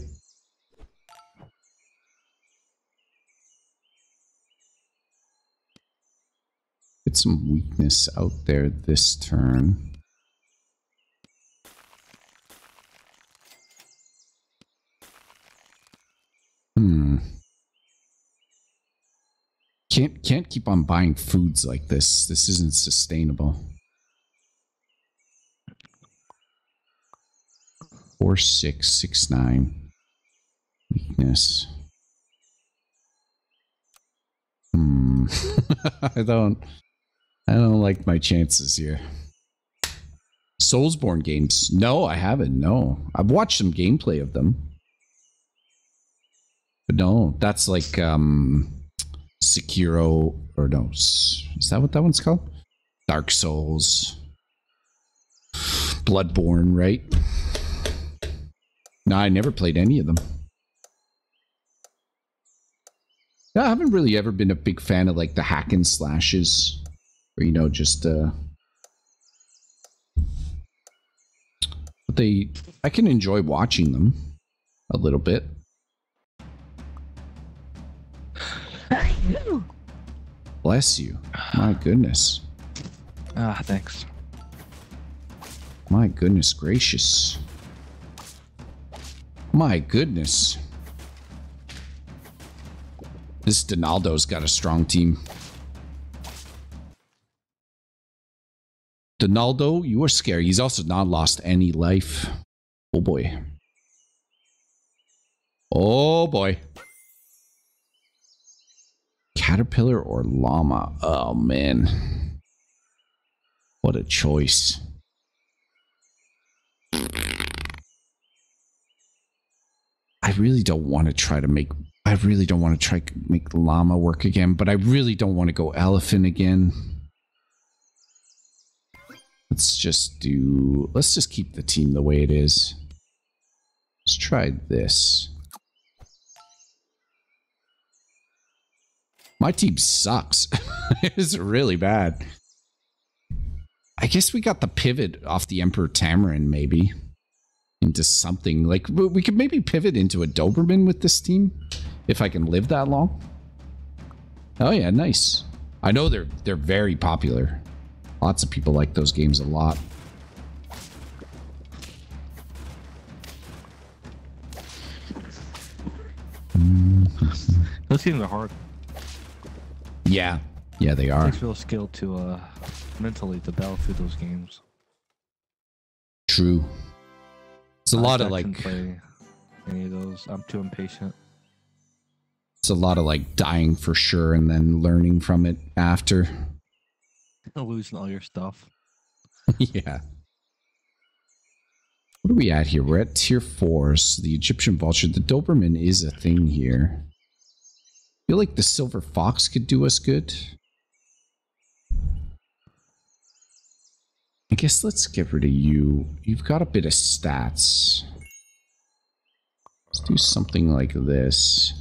Get some weakness out there this turn. Hmm. Can't can't keep on buying foods like this. This isn't sustainable. Four six six nine. Weakness. Hmm. I don't I don't like my chances here. Soulsborne games. No, I haven't. No. I've watched some gameplay of them. But no, that's like um Sekiro or no. Is that what that one's called? Dark Souls. Bloodborne, right? No, I never played any of them. Yeah, I haven't really ever been a big fan of like the hack and slashes. Or you know, just uh but they I can enjoy watching them a little bit. Bless you. My goodness. Ah, thanks. My goodness gracious. My goodness. This Donaldo's got a strong team. Donaldo, you are scary. He's also not lost any life. Oh boy. Oh boy. Caterpillar or llama? Oh man. What a choice. I really don't want to try to make I really don't want to try make llama work again, but I really don't want to go elephant again. Let's just do let's just keep the team the way it is. Let's try this. My team sucks. it's really bad. I guess we got the pivot off the Emperor Tamarin, maybe into something like we could maybe pivot into a Doberman with this team if I can live that long. Oh yeah, nice. I know they're they're very popular. Lots of people like those games a lot. Those games are hard. Yeah, yeah, they It are takes real skill to uh mentally to battle through those games. true. It's a I lot of like play any of those. I'm too impatient. it's a lot of like dying for sure and then learning from it after. Losing all your stuff. yeah. What are we at here? We're at tier four. So the Egyptian vulture, the Doberman is a thing here. feel like the silver fox could do us good. I guess let's get rid of you. You've got a bit of stats. Let's do something like this.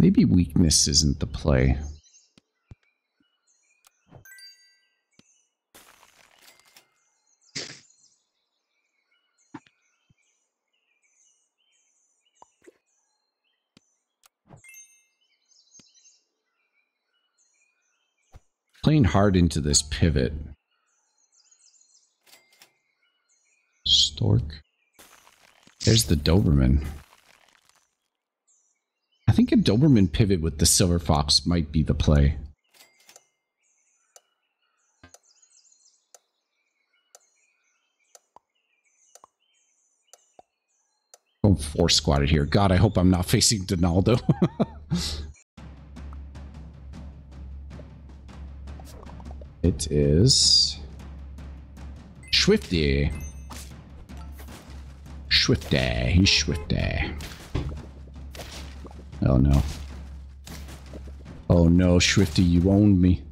Maybe weakness isn't the play. Playing hard into this pivot. Stork. There's the Doberman. I think a Doberman pivot with the Silver Fox might be the play. Going four squatted here. God, I hope I'm not facing Donaldo. it is Swifty. Swifty. He's Swifty. Oh no. Oh no, Swifty, you owned me.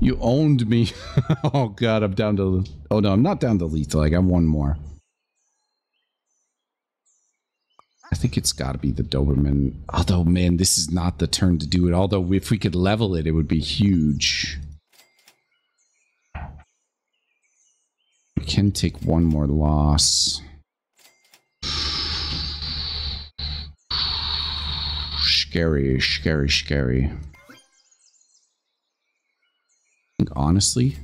You owned me. oh god, I'm down to... Oh no, I'm not down to lethal. I got one more. I think it's got to be the Doberman. Although, man, this is not the turn to do it. Although, if we could level it, it would be huge. We can take one more loss. Scary, scary, scary. Honestly.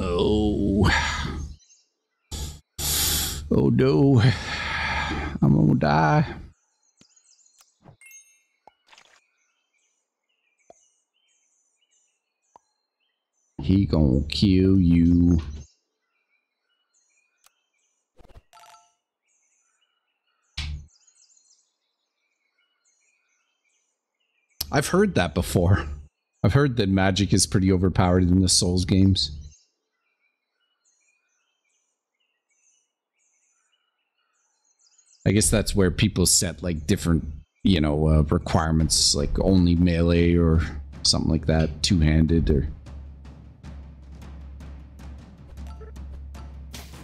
Oh. Oh no. I'm gonna die. He gonna kill you. I've heard that before. I've heard that magic is pretty overpowered in the Souls games. I guess that's where people set like different, you know, uh, requirements, like only melee or something like that, two-handed or.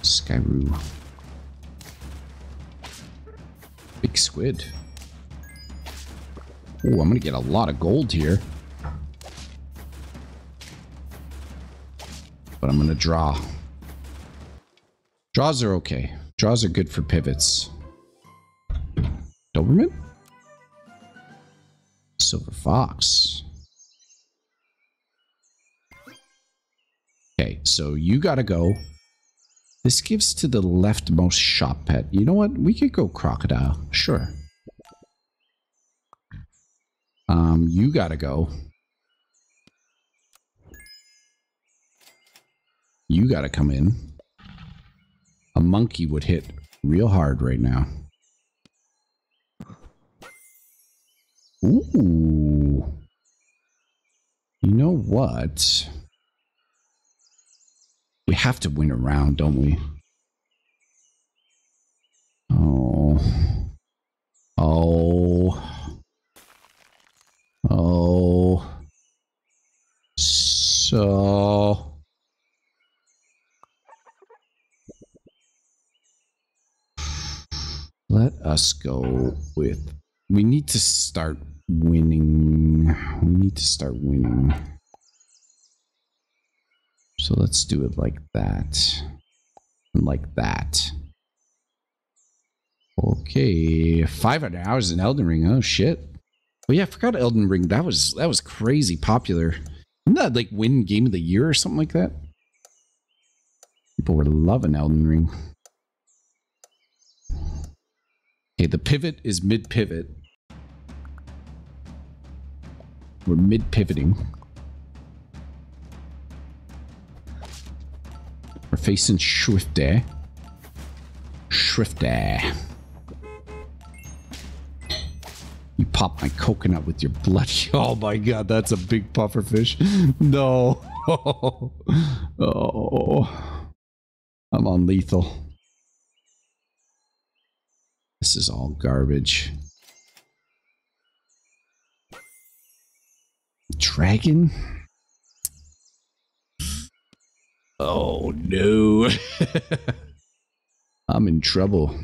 Skyroo. Big squid. Oh, I'm gonna get a lot of gold here. But I'm gonna draw. Draws are okay. Draws are good for pivots. Doberman? Silver Fox. Okay, so you gotta go. This gives to the leftmost shop pet. You know what? We could go crocodile. Sure. Um, you gotta go. You gotta come in. A monkey would hit real hard right now. Ooh. You know what? We have to win a round, don't we? Oh. Oh. Oh. So. Let us go with. We need to start winning. We need to start winning. So let's do it like that. And like that. Okay. 500 hours in Elden Ring. Oh shit. Oh yeah, I forgot Elden Ring. That was that was crazy popular. Didn't that like win game of the year or something like that? People were loving Elden Ring. Okay, the pivot is mid pivot. We're mid pivoting. We're facing Swifty. Swifty. Pop my coconut with your bloody. Oh my god, that's a big puffer fish. No. Oh. I'm on lethal. This is all garbage. Dragon? Oh no. I'm in trouble.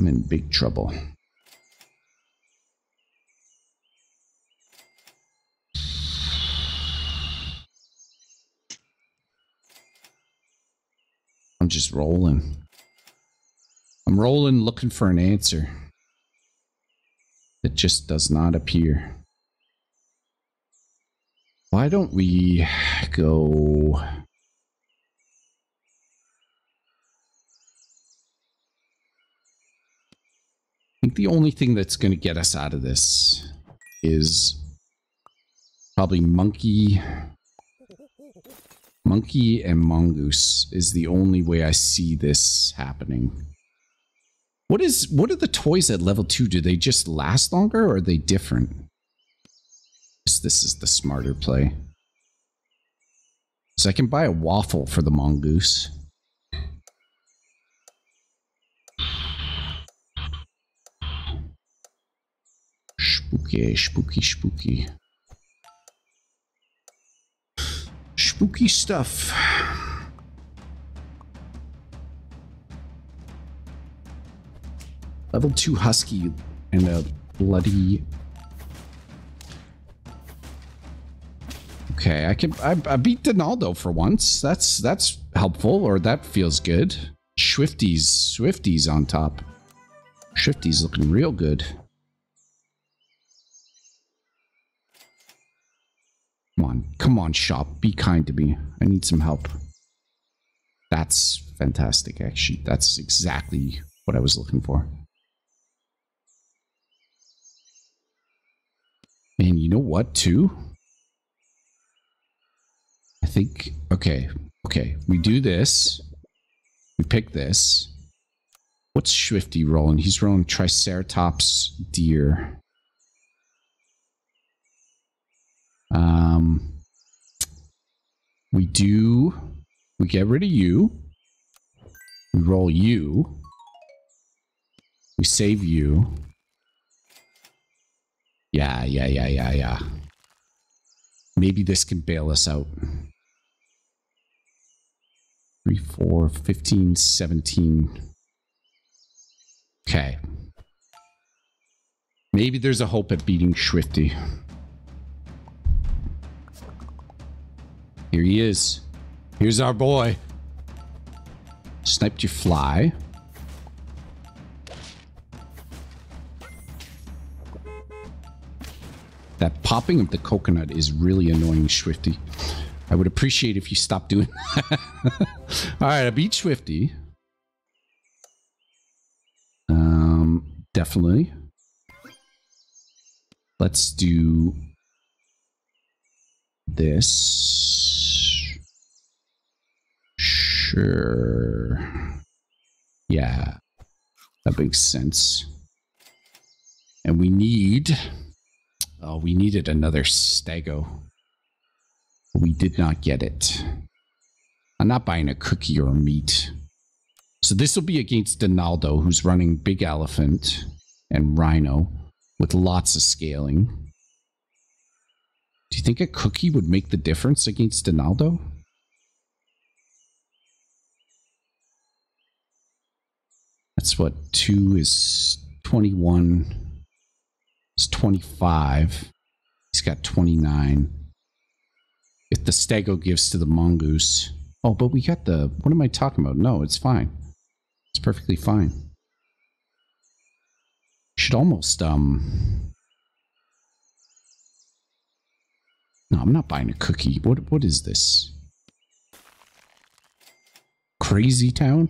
I'm in big trouble. I'm just rolling. I'm rolling looking for an answer. It just does not appear. Why don't we go... I think the only thing that's going to get us out of this is probably monkey monkey and mongoose is the only way I see this happening. What is what are the toys at level 2? Do they just last longer or are they different? This is the smarter play. So I can buy a waffle for the mongoose. Spooky, spooky, spooky. Stuff. Level 2 Husky and a bloody... Okay, I can I, I beat Donaldo for once. That's that's helpful, or that feels good. Swifties, Swifties on top. Swifties looking real good. Come on, come on, shop. Be kind to me. I need some help. That's fantastic, actually. That's exactly what I was looking for. And you know what, too? I think, okay, okay. We do this. We pick this. What's Swifty rolling? He's rolling Triceratops deer. Um, we do, we get rid of you. We roll you. We save you. Yeah, yeah, yeah, yeah, yeah. Maybe this can bail us out. 3, 4, 15, 17. Okay. Maybe there's a hope at beating Swifty. Here he is. Here's our boy. Sniped your fly. That popping of the coconut is really annoying, Swifty. I would appreciate if you stopped doing that. All right, I beat Swifty. Um, definitely. Let's do this. Sure. Yeah, that makes sense. And we need... Oh, we needed another stego. We did not get it. I'm not buying a cookie or meat. So this will be against Donaldo, who's running Big Elephant and Rhino with lots of scaling. Do you think a cookie would make the difference against Donaldo? That's what two is 21. It's 25. He's got 29. If the stego gives to the mongoose. Oh, but we got the... What am I talking about? No, it's fine. It's perfectly fine. Should almost, um... No, I'm not buying a cookie. What? What is this? Crazy Town?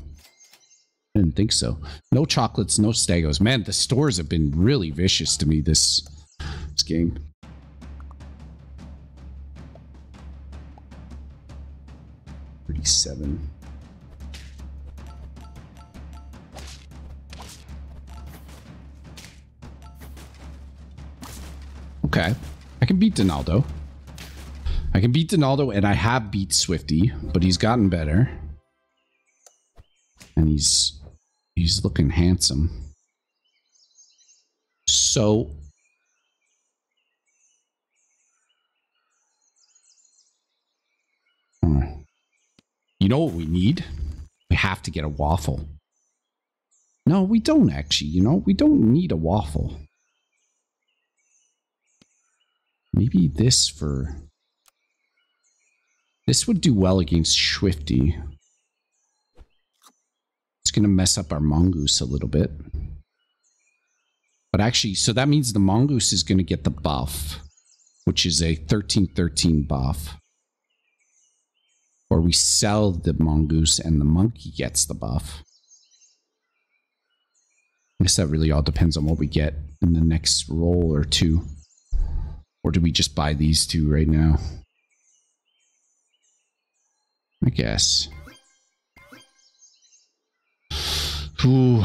Didn't think so. No chocolates, no stegos. Man, the stores have been really vicious to me this, this game. Thirty-seven. Okay. I can beat Donaldo. I can beat Donaldo, and I have beat Swifty, but he's gotten better. And he's he's looking handsome. So hmm. you know what we need? We have to get a waffle. No, we don't actually, you know, we don't need a waffle. Maybe this for... This would do well against Swifty. It's going to mess up our Mongoose a little bit. But actually, so that means the Mongoose is going to get the buff, which is a 13-13 buff. Or we sell the Mongoose and the Monkey gets the buff. I guess that really all depends on what we get in the next roll or two. Or do we just buy these two right now? I guess. Ooh,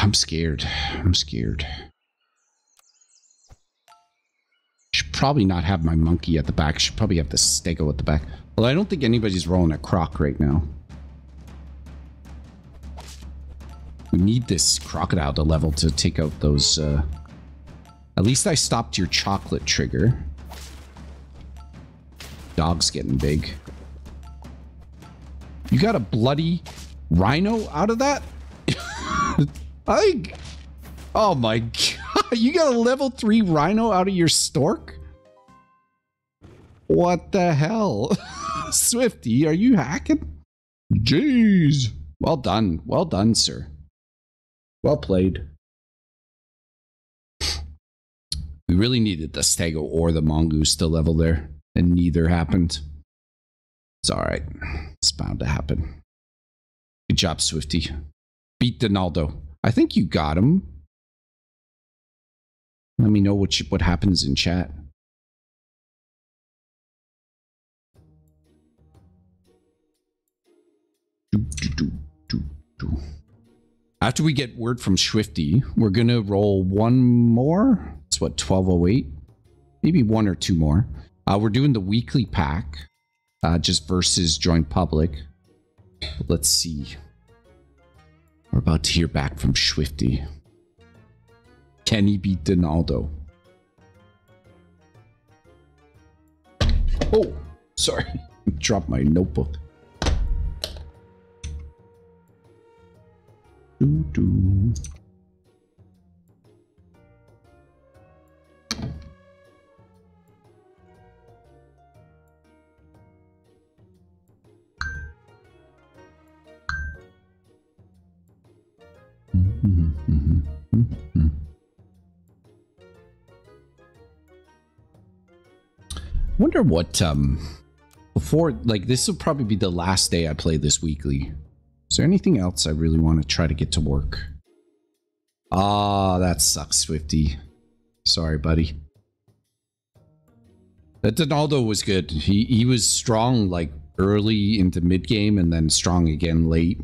I'm scared. I'm scared. Should probably not have my monkey at the back. Should probably have the stego at the back. Well, I don't think anybody's rolling a croc right now. We need this crocodile to level to take out those. Uh... At least I stopped your chocolate trigger. Dog's getting big. You got a bloody rhino out of that? I. Oh my god! You got a level three rhino out of your stork? What the hell? Swifty, are you hacking? Jeez. Well done. Well done, sir. Well played. We really needed the Stego or the Mongoose to level there, and neither happened. It's alright. It's bound to happen. Good job, Swifty. Beat Donaldo. I think you got him. Let me know what, you, what happens in chat. After we get word from Swifty, we're to roll one more. It's what, 1208? Maybe one or two more. Uh, we're doing the weekly pack, uh, just versus joint public. Let's see. We're about to hear back from Swifty. Can he beat Donaldo? Oh, sorry. Dropped my notebook. Doo -doo. Wonder what um before like this will probably be the last day I play this weekly. Is there anything else I really want to try to get to work? Ah, that sucks, Swifty. Sorry, buddy. That Donaldo was good. He he was strong like early into mid game and then strong again late.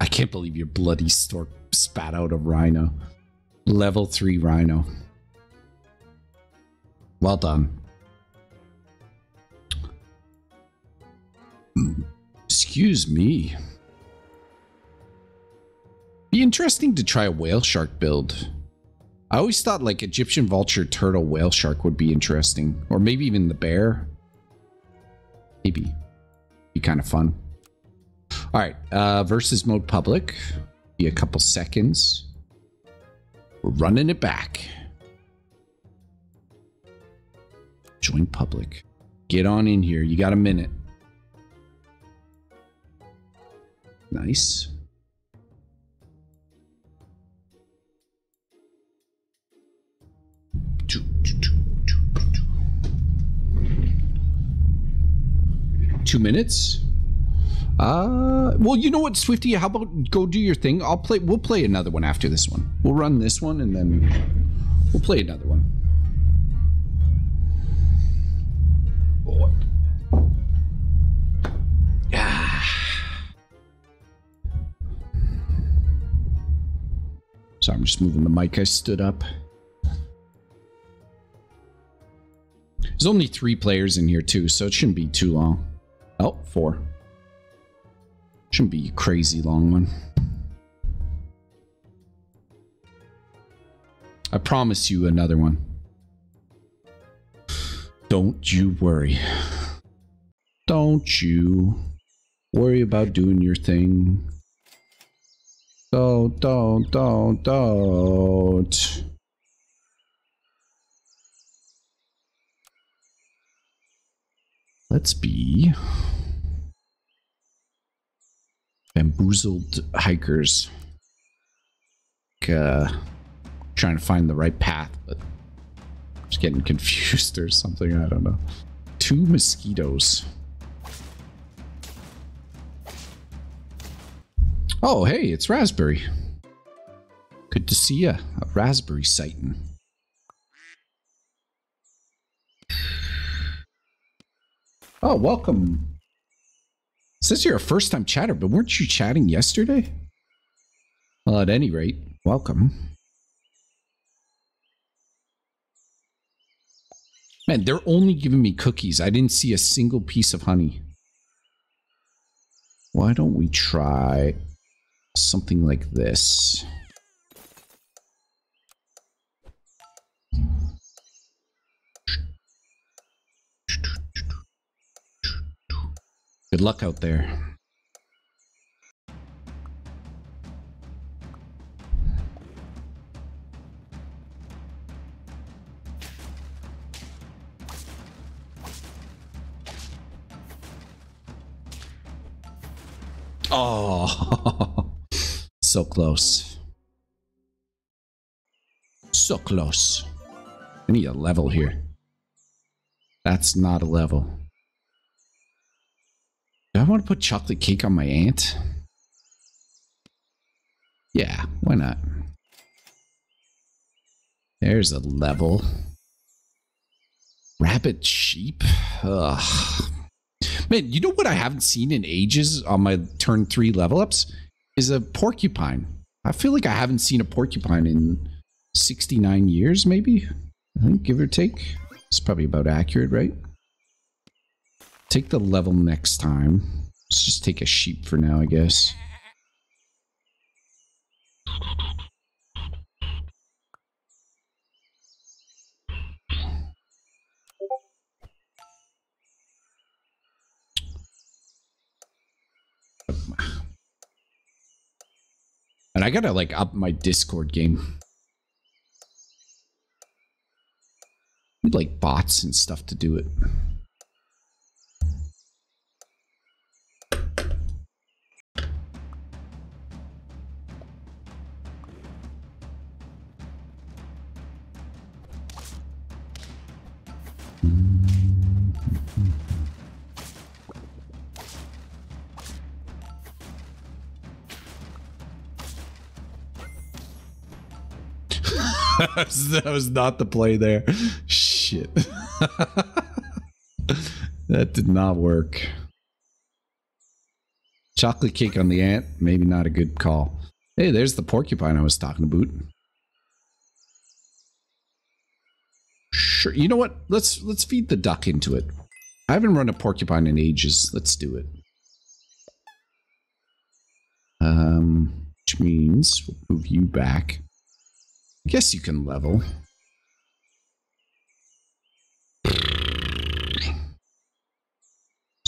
I can't believe your bloody stork spat out a rhino. Level 3 rhino. Well done. Excuse me. Be interesting to try a whale shark build. I always thought like Egyptian vulture, turtle, whale shark would be interesting. Or maybe even the bear. Maybe. Be kind of fun. All right, uh, versus mode public. Be a couple seconds. We're running it back. Join public. Get on in here. You got a minute. Nice. Two minutes. Uh, well, you know what, Swifty? How about go do your thing? I'll play. We'll play another one after this one. We'll run this one and then we'll play another one. Oh. Ah. Sorry, I'm just moving the mic. I stood up. There's only three players in here too, so it shouldn't be too long. Oh, four. Shouldn't be a crazy long one. I promise you another one. Don't you worry. Don't you worry about doing your thing. Don't, don't, don't, don't. Let's be bamboozled hikers. Like, uh, trying to find the right path, but just getting confused or something. I don't know. Two mosquitoes. Oh, hey, it's Raspberry. Good to see ya. A Raspberry sighting. Oh, welcome. It says you're a first time chatter, but weren't you chatting yesterday? Well, at any rate, welcome. Man, they're only giving me cookies. I didn't see a single piece of honey. Why don't we try something like this? Good luck out there. Oh, so close. So close. I need a level here. That's not a level. Do I want to put chocolate cake on my ant? Yeah, why not? There's a level. Rabbit sheep? Ugh. Man, you know what I haven't seen in ages on my turn three level ups? Is a porcupine. I feel like I haven't seen a porcupine in 69 years, maybe? I think, give or take. It's probably about accurate, right? Take the level next time. Let's just take a sheep for now, I guess. And I gotta like up my Discord game. Need like bots and stuff to do it. that was not the play there. Shit. that did not work. Chocolate cake on the ant, maybe not a good call. Hey, there's the porcupine I was talking about. Sure. You know what? Let's let's feed the duck into it. I haven't run a porcupine in ages. Let's do it. Um, which means we'll move you back. Guess you can level. Let's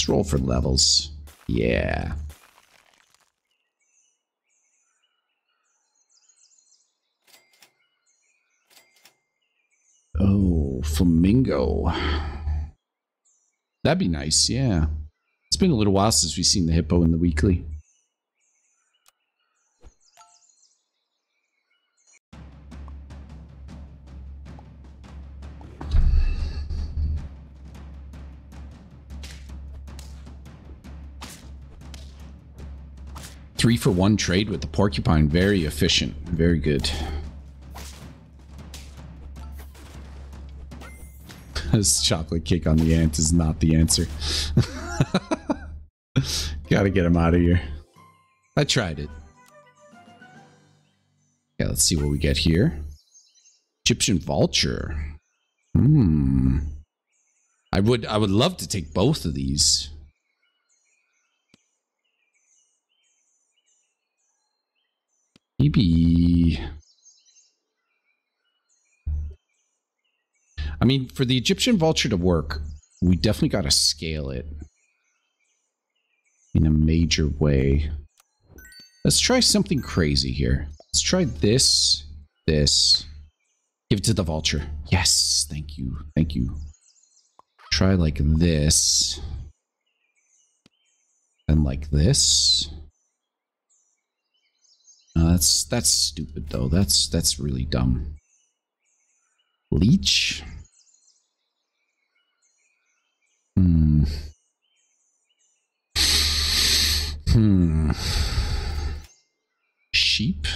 roll for levels. Yeah. Oh, flamingo. That'd be nice, yeah. It's been a little while since we've seen the hippo in the weekly. Three for one trade with the porcupine. Very efficient. Very good. this chocolate cake on the ant is not the answer. Gotta get him out of here. I tried it. Yeah, let's see what we get here. Egyptian vulture. Hmm. I would I would love to take both of these. Maybe. I mean, for the Egyptian vulture to work, we definitely got to scale it in a major way. Let's try something crazy here. Let's try this, this. Give it to the vulture. Yes, thank you, thank you. Try like this. And like this. Uh, that's that's stupid though. That's that's really dumb. Leech. Hmm. Hmm. Sheep.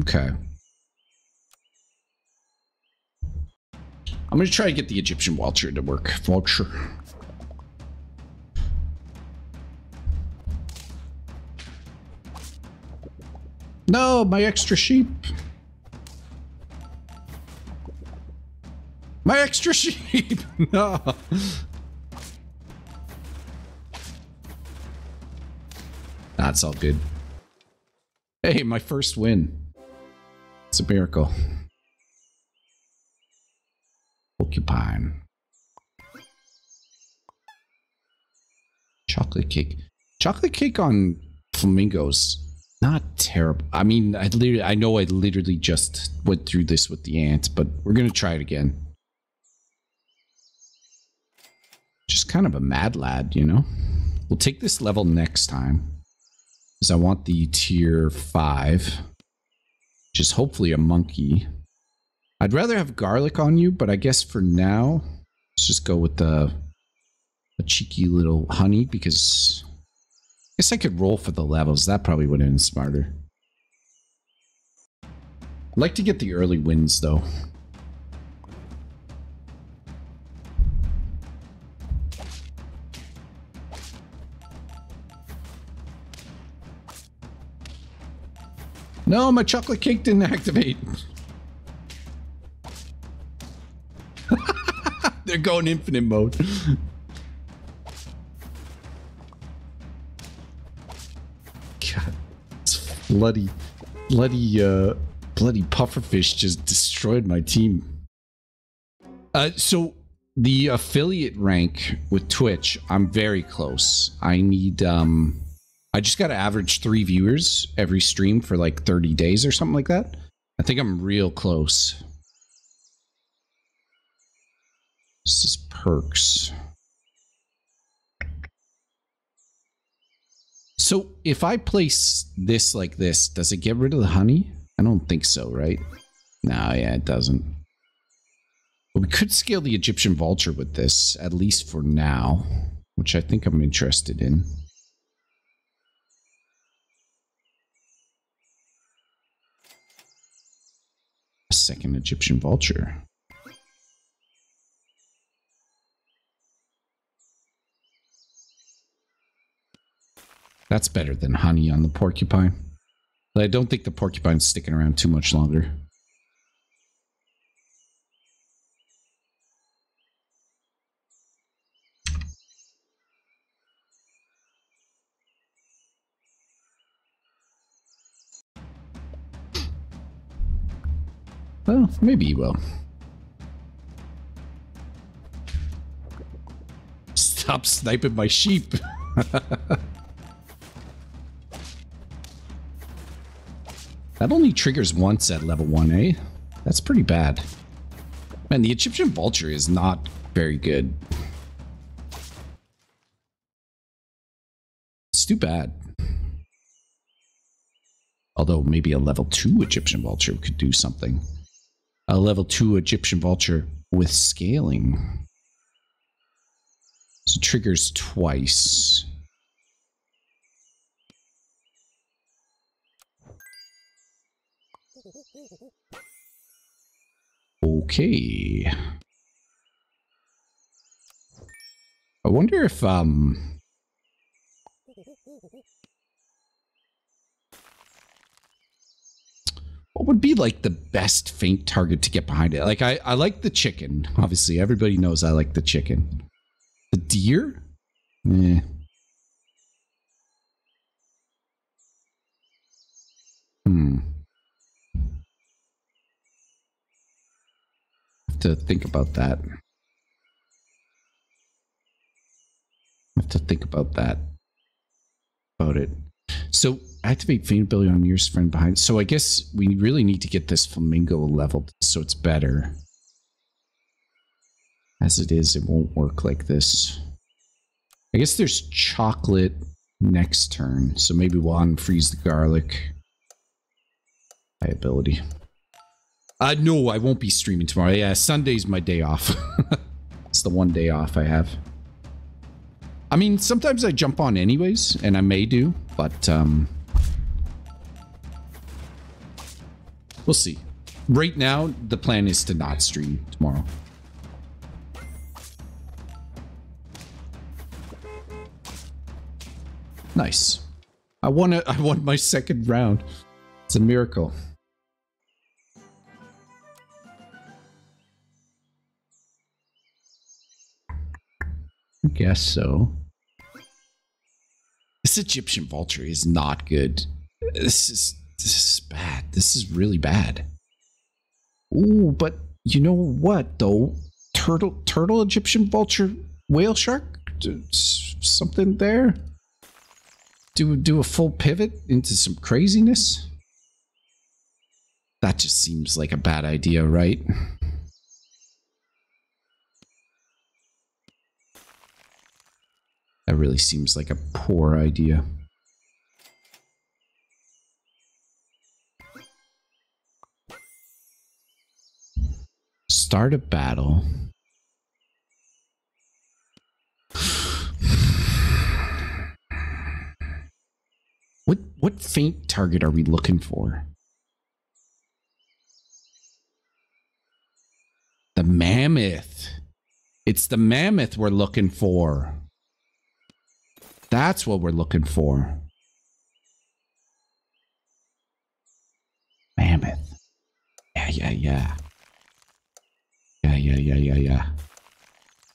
Okay. I'm gonna try to get the Egyptian vulture to work. Vulture. No, my extra sheep. My extra sheep. no. That's all good. Hey, my first win. It's a miracle. Porcupine. Chocolate cake. Chocolate cake on flamingos. Not terrible. I mean, I literally, I know I literally just went through this with the ant, but we're gonna try it again. Just kind of a mad lad, you know? We'll take this level next time. Because I want the tier 5. Which is hopefully a monkey. I'd rather have garlic on you, but I guess for now, let's just go with the a cheeky little honey because guess I could roll for the levels. That probably would have been smarter. I'd like to get the early wins though. No, my chocolate cake didn't activate. They're going infinite mode. bloody, bloody, uh, bloody pufferfish just destroyed my team. Uh, so the affiliate rank with Twitch, I'm very close. I need, um, I just got to average three viewers every stream for like 30 days or something like that. I think I'm real close. This is perks. So if I place this like this, does it get rid of the honey? I don't think so, right? No, yeah, it doesn't. But we could scale the Egyptian vulture with this, at least for now, which I think I'm interested in. A second Egyptian vulture. That's better than honey on the porcupine. But I don't think the porcupine's sticking around too much longer. Well, maybe he will. Stop sniping my sheep. that only triggers once at level 1, eh? That's pretty bad. Man, the Egyptian vulture is not very good. It's too bad. Although maybe a level 2 Egyptian vulture could do something a level 2 Egyptian Vulture with scaling. So triggers twice. Okay. I wonder if um what would be like the best faint target to get behind it? Like I, I like the chicken. Obviously, everybody knows I like the chicken. The deer? Eh. Hmm. To think about that. have to think about that. About it. So activate ability on nearest friend behind. So I guess we really need to get this flamingo leveled so it's better. As it is, it won't work like this. I guess there's chocolate next turn, so maybe we'll unfreeze the garlic. Ability. Uh, no, I won't be streaming tomorrow. Yeah, Sunday's my day off. it's the one day off I have. I mean, sometimes I jump on anyways, and I may do, but um, we'll see. Right now, the plan is to not stream tomorrow. Nice. I won it. I won my second round. It's a miracle. I guess so. This Egyptian vulture is not good. This is this is bad. This is really bad. Ooh, but you know what though? Turtle turtle Egyptian vulture whale shark? Something there? Do do a full pivot into some craziness? That just seems like a bad idea, right? That really seems like a poor idea. Start a battle. What what faint target are we looking for? The mammoth. It's the mammoth we're looking for. That's what we're looking for. Mammoth. Yeah, yeah, yeah. Yeah, yeah, yeah, yeah, yeah.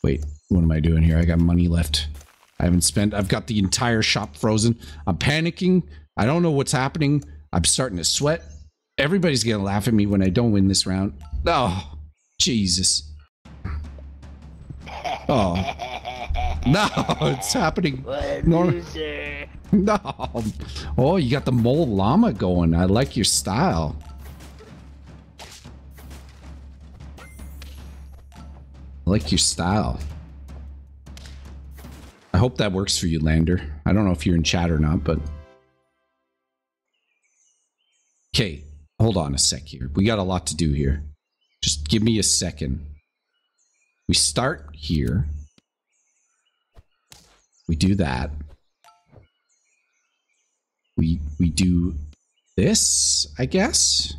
Wait, what am I doing here? I got money left. I haven't spent. I've got the entire shop frozen. I'm panicking. I don't know what's happening. I'm starting to sweat. Everybody's to laugh at me when I don't win this round. Oh, Jesus. Oh. No, it's happening. Nor- no. Oh, you got the mole llama going. I like your style. I like your style. I hope that works for you, Lander. I don't know if you're in chat or not, but... Okay, hold on a sec here. We got a lot to do here. Just give me a second. We start here. We do that. We we do this, I guess?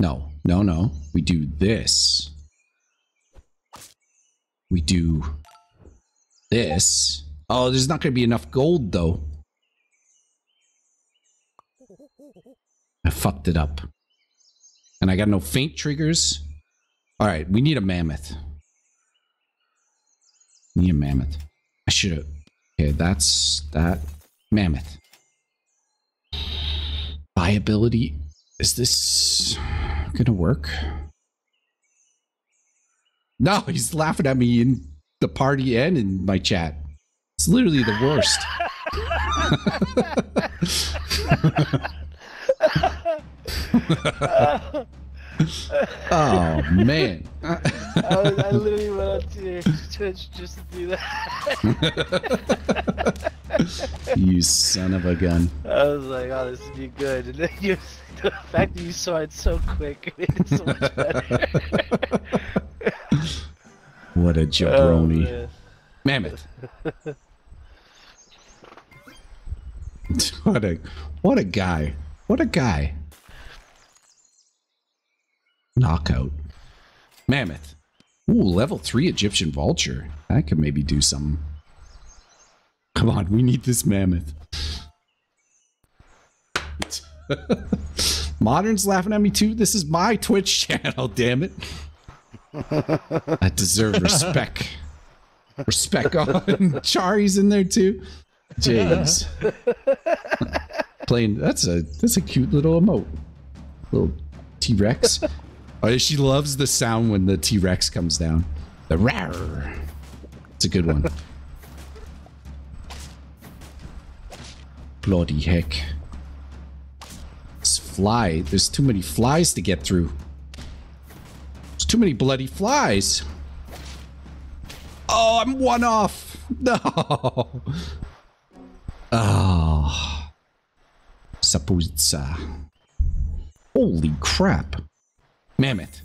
No, no, no. We do this. We do this. Oh, there's not going to be enough gold, though. I fucked it up. And I got no faint triggers. All right, we need a mammoth. We need a mammoth. I should have. Okay, that's that. Mammoth. Viability. Is this gonna work? No, he's laughing at me in the party and in my chat. It's literally the worst. oh man! I, was, I literally went on to Twitch just to do that. you son of a gun! I was like, "Oh, this would be good," and then you, the fact that you saw it so quick made it so much better. what a jabroni! Oh, Mammoth. what a what a guy! What a guy! Knockout. Mammoth. Ooh, level 3 Egyptian Vulture. I could maybe do something. Come on, we need this mammoth. Modern's laughing at me too. This is my Twitch channel, damn it. I deserve respect. respect on Chari's in there too. James. Playing that's a that's a cute little emote. Little T-Rex. Oh, she loves the sound when the T-Rex comes down. The rar. It's a good one. Bloody heck. This fly, there's too many flies to get through. There's too many bloody flies. Oh, I'm one off. No. Ah. Oh. Sapuzza. Holy crap. Mammoth.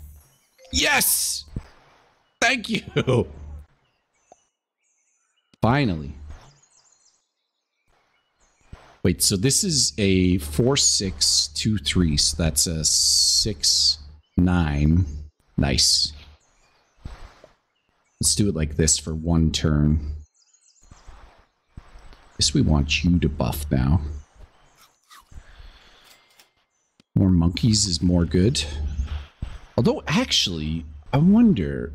Yes! Thank you! Finally. Wait, so this is a 4623, so that's a 6 9. Nice. Let's do it like this for one turn. Guess we want you to buff now. More monkeys is more good. Although, actually, I wonder,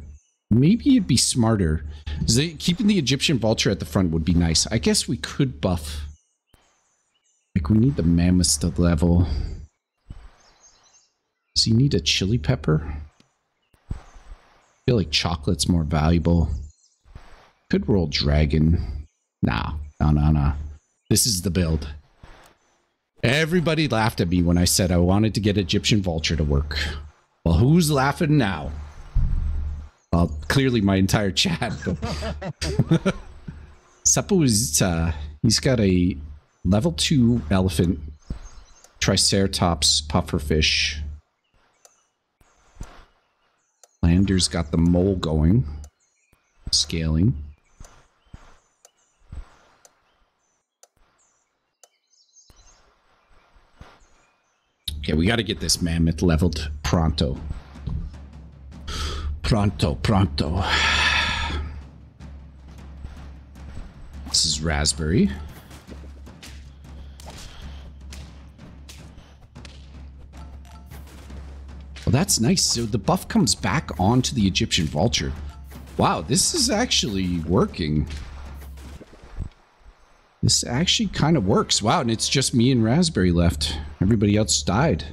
maybe it'd be smarter. They, keeping the Egyptian vulture at the front would be nice. I guess we could buff. Like, we need the mammoths to level. Does he need a chili pepper? I feel like chocolate's more valuable. Could roll dragon. Nah, no, no, no. This is the build. Everybody laughed at me when I said I wanted to get Egyptian vulture to work. Well, who's laughing now? Well, clearly my entire chat. Seppo is, uh, he's got a level 2 elephant, triceratops, pufferfish. Lander's got the mole going, scaling. Okay, we got to get this mammoth leveled pronto. Pronto, pronto. This is raspberry. Well, that's nice. So the buff comes back onto the Egyptian vulture. Wow, this is actually working. This actually kind of works. Wow, and it's just me and Raspberry left. Everybody else died.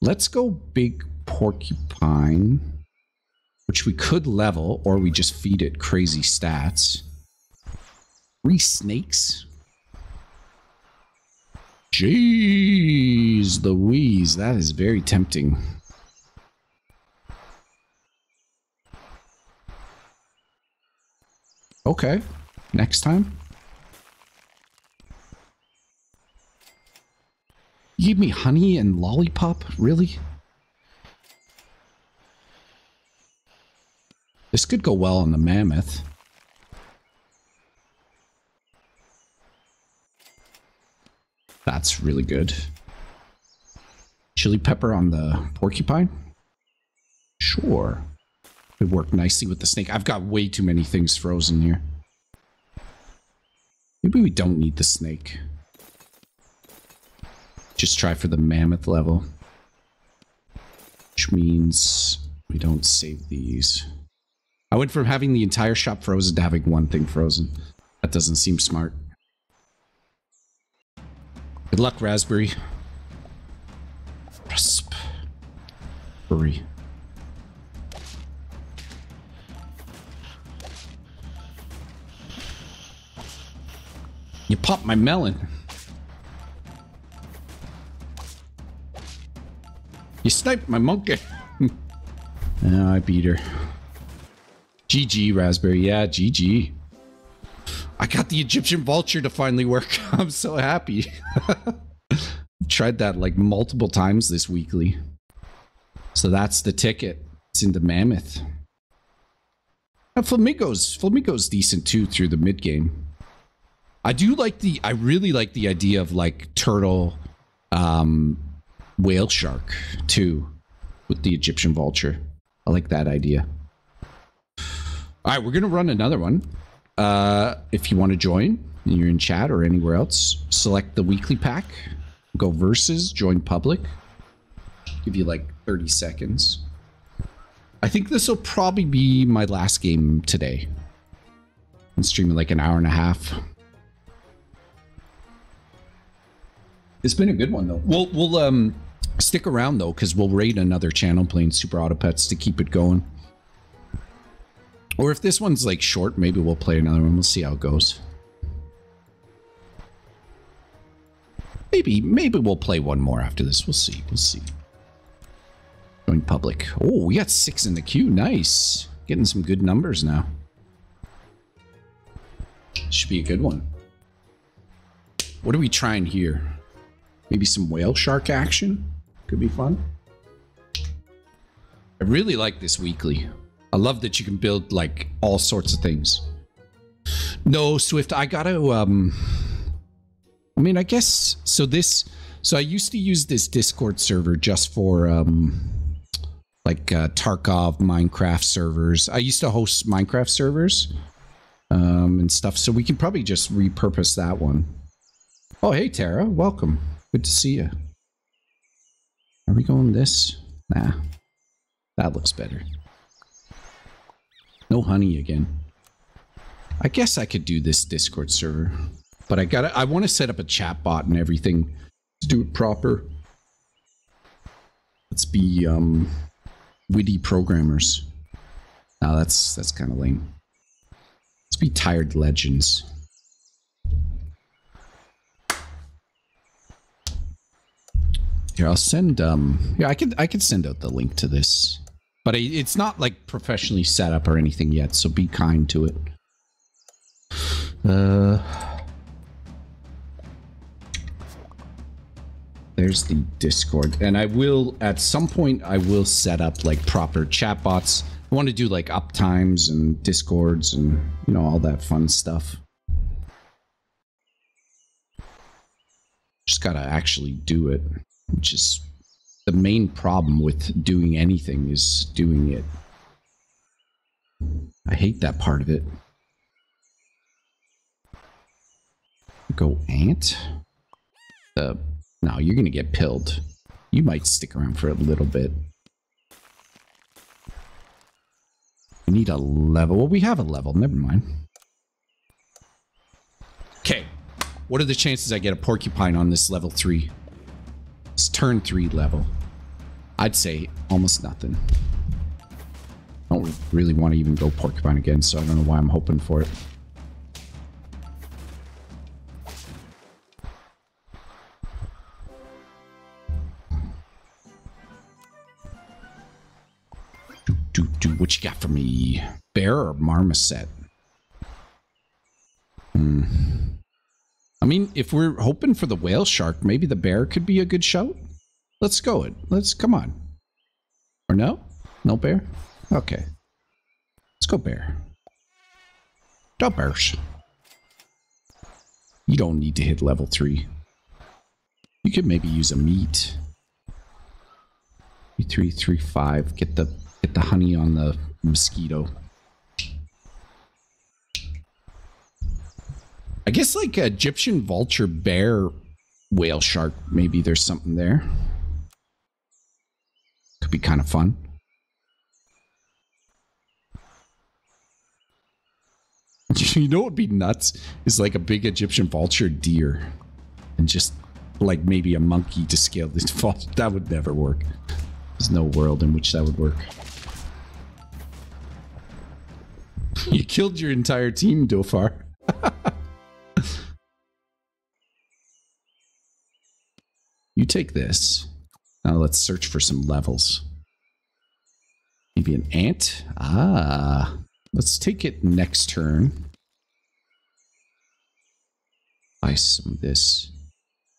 Let's go big porcupine, which we could level, or we just feed it crazy stats. Three snakes. Jeez Louise, that is very tempting. Okay, next time. You gave me honey and lollipop? Really? This could go well on the mammoth. That's really good. Chili pepper on the porcupine? Sure. It worked nicely with the snake. I've got way too many things frozen here. Maybe we don't need the snake. Just try for the mammoth level. Which means we don't save these. I went from having the entire shop frozen to having one thing frozen. That doesn't seem smart. Good luck, Raspberry. Rasp. Hurry. You popped my melon. You sniped my monkey. oh, I beat her. GG, Raspberry. Yeah, GG. I got the Egyptian vulture to finally work. I'm so happy. Tried that like multiple times this weekly. So that's the ticket. It's in the mammoth. Now, Flamingo's Flamingo's decent too through the mid game. I do like the I really like the idea of like turtle um whale shark too with the Egyptian vulture. I like that idea. All right, we're going to run another one. Uh, if you want to join, you're in chat or anywhere else, select the weekly pack, go versus, join public. Give you like 30 seconds. I think this will probably be my last game today. I'm streaming like an hour and a half. It's been a good one though. We'll we'll um stick around though because we'll raid another channel playing Super Auto Pets to keep it going. Or if this one's like short, maybe we'll play another one. We'll see how it goes. maybe maybe we'll play one more after this. We'll see. We'll see. Going public. Oh, we got six in the queue. Nice. Getting some good numbers now. Should be a good one. What are we trying here? Maybe some whale shark action? Could be fun. I really like this weekly. I love that you can build like all sorts of things. No, Swift, I gotta um I mean I guess so this so I used to use this Discord server just for um like uh, Tarkov Minecraft servers. I used to host Minecraft servers um and stuff, so we can probably just repurpose that one. Oh hey Tara, welcome. Good to see you. Are we going this? Nah. That looks better. No honey again. I guess I could do this Discord server. But I gotta I want to set up a chat bot and everything to do it proper. Let's be um witty programmers. Now that's that's kind of lame. Let's be tired legends. Here, I'll send um yeah, I could I could send out the link to this. But it's not like professionally set up or anything yet, so be kind to it. Uh There's the Discord. And I will at some point I will set up like proper chatbots. I want to do like uptimes and discords and you know all that fun stuff. Just gotta actually do it, which is the main problem with doing anything is doing it. I hate that part of it. Go ant? Uh, no, you're gonna get pilled. You might stick around for a little bit. We need a level. Well, we have a level. Never mind. Okay. What are the chances I get a porcupine on this level 3? It's turn 3 level. I'd say almost nothing. I don't really want to even go porcupine again, so I don't know why I'm hoping for it. What you got for me? Bear or marmoset? Hmm. I mean, if we're hoping for the whale shark, maybe the bear could be a good shout. Let's go it. Let's come on. Or no? No bear? Okay. Let's go bear. Go bears. You don't need to hit level three. You could maybe use a meat. Three, three, five. Get the get the honey on the mosquito. I guess like Egyptian vulture bear whale shark. Maybe there's something there. Could be kind of fun. You know what would be nuts? Is like a big Egyptian vulture deer. And just like maybe a monkey to scale this vulture. That would never work. There's no world in which that would work. you killed your entire team, Dofar. Take this. Now let's search for some levels. Maybe an ant? Ah. Let's take it next turn. Buy some of this.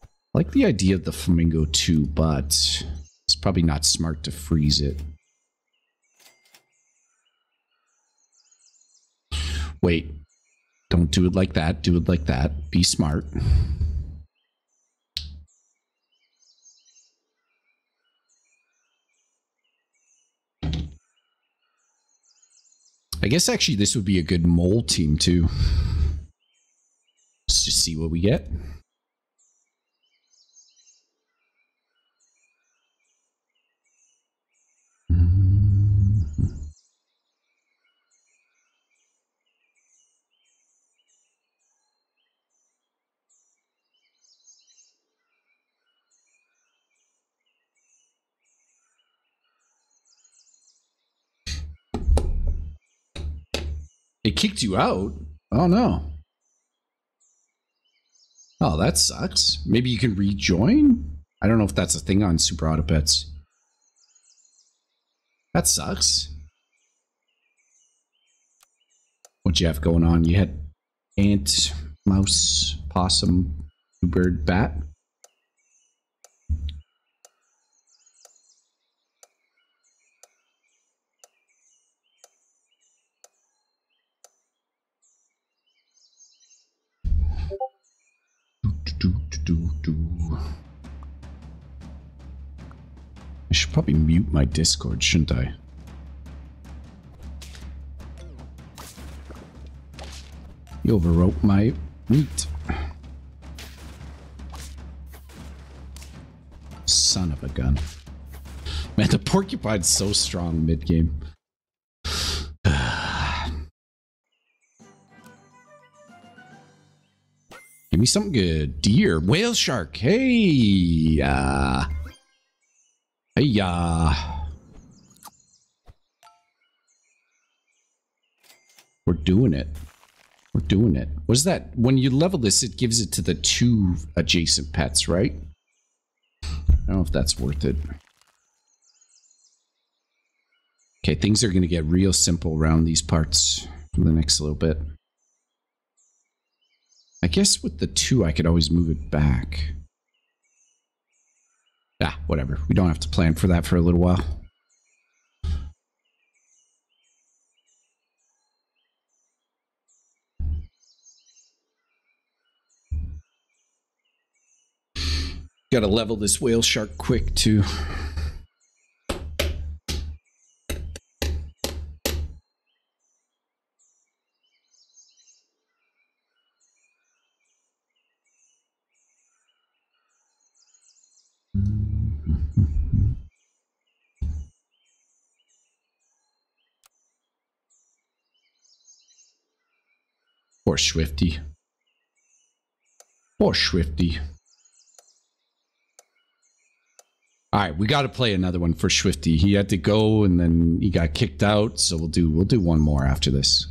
I like the idea of the flamingo too, but it's probably not smart to freeze it. Wait. Don't do it like that. Do it like that. Be smart. I guess actually this would be a good mole team too. Let's just see what we get. It kicked you out? Oh no. Oh, that sucks. Maybe you can rejoin? I don't know if that's a thing on Super Auto Pets. That sucks. What you have going on? You had ant, mouse, possum, bird, bat. Do, do, do. I should probably mute my Discord, shouldn't I? You overwrote my meat. Son of a gun. Man, the porcupine's so strong mid-game. Me something good. Deer, whale shark. Hey, uh, hey, uh. We're doing it. We're doing it. What's that? When you level this, it gives it to the two adjacent pets, right? I don't know if that's worth it. Okay, things are going to get real simple around these parts for the next little bit. I guess with the two, I could always move it back. Ah, whatever. We don't have to plan for that for a little while. Gotta level this whale shark quick, too. Poor Swifty. Poor Swifty. All right, we got to play another one for Swifty. He had to go and then he got kicked out, so we'll do we'll do one more after this.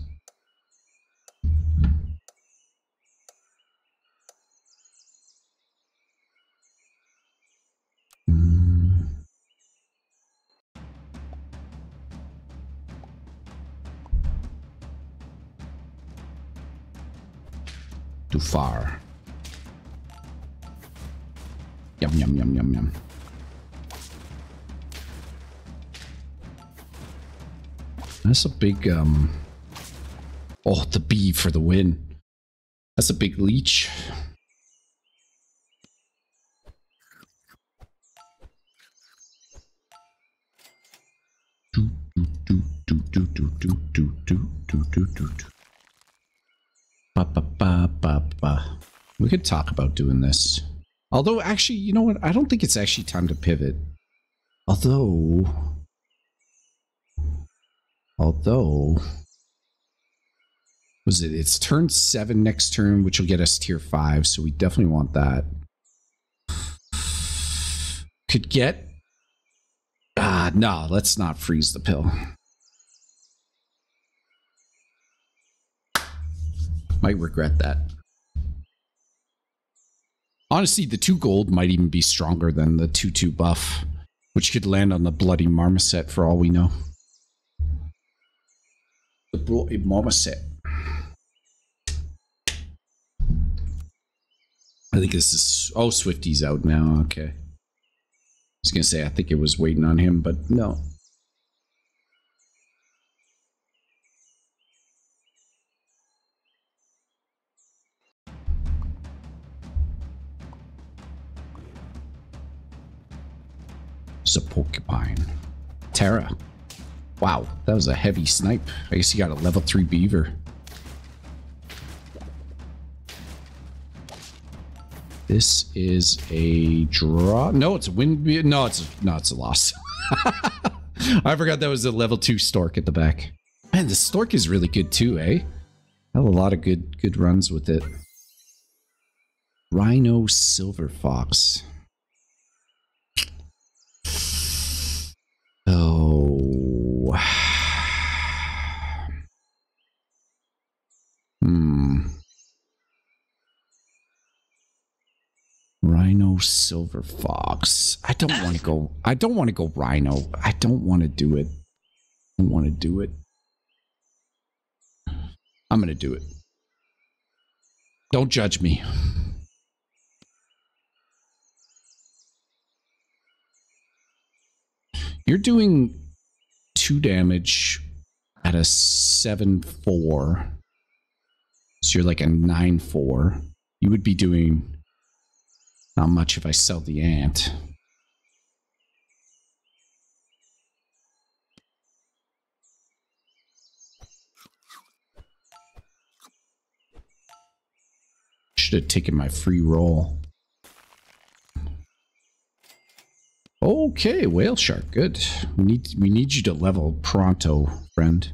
Too far. Yum yum yum yum yum. That's a big, um... Oh, the bee for the win. That's a big leech. Do, do, do, do, do, do, do, do, do, do, do, do. Ba, ba, ba, ba, ba. We could talk about doing this. Although, actually, you know what? I don't think it's actually time to pivot. Although... Although, was it? It's turn seven next turn, which will get us tier five. So we definitely want that. Could get. Ah, no, let's not freeze the pill. Might regret that. Honestly, the two gold might even be stronger than the 2 2 buff, which could land on the bloody marmoset for all we know. The bloody marmoset. I think this is. Oh, Swifty's out now. Okay. I was going to say, I think it was waiting on him, but no. It's a porcupine. Terra. Wow, that was a heavy snipe. I guess you got a level 3 beaver. This is a draw. No, it's a win. No, it's a, no, it's a loss. I forgot that was a level two stork at the back. Man, the stork is really good too, eh? Have a lot of good good runs with it. Rhino silver fox. Oh. Hmm. rhino, silver fox. I don't want to go. I don't want to go rhino. I don't want to do it. I don't want to do it. I'm going to do it. Don't judge me. You're doing two damage at a 7 4. So you're like a 9 4. You would be doing not much if I sell the ant. Should have taken my free roll. Okay, whale shark. Good. We need we need you to level pronto, friend.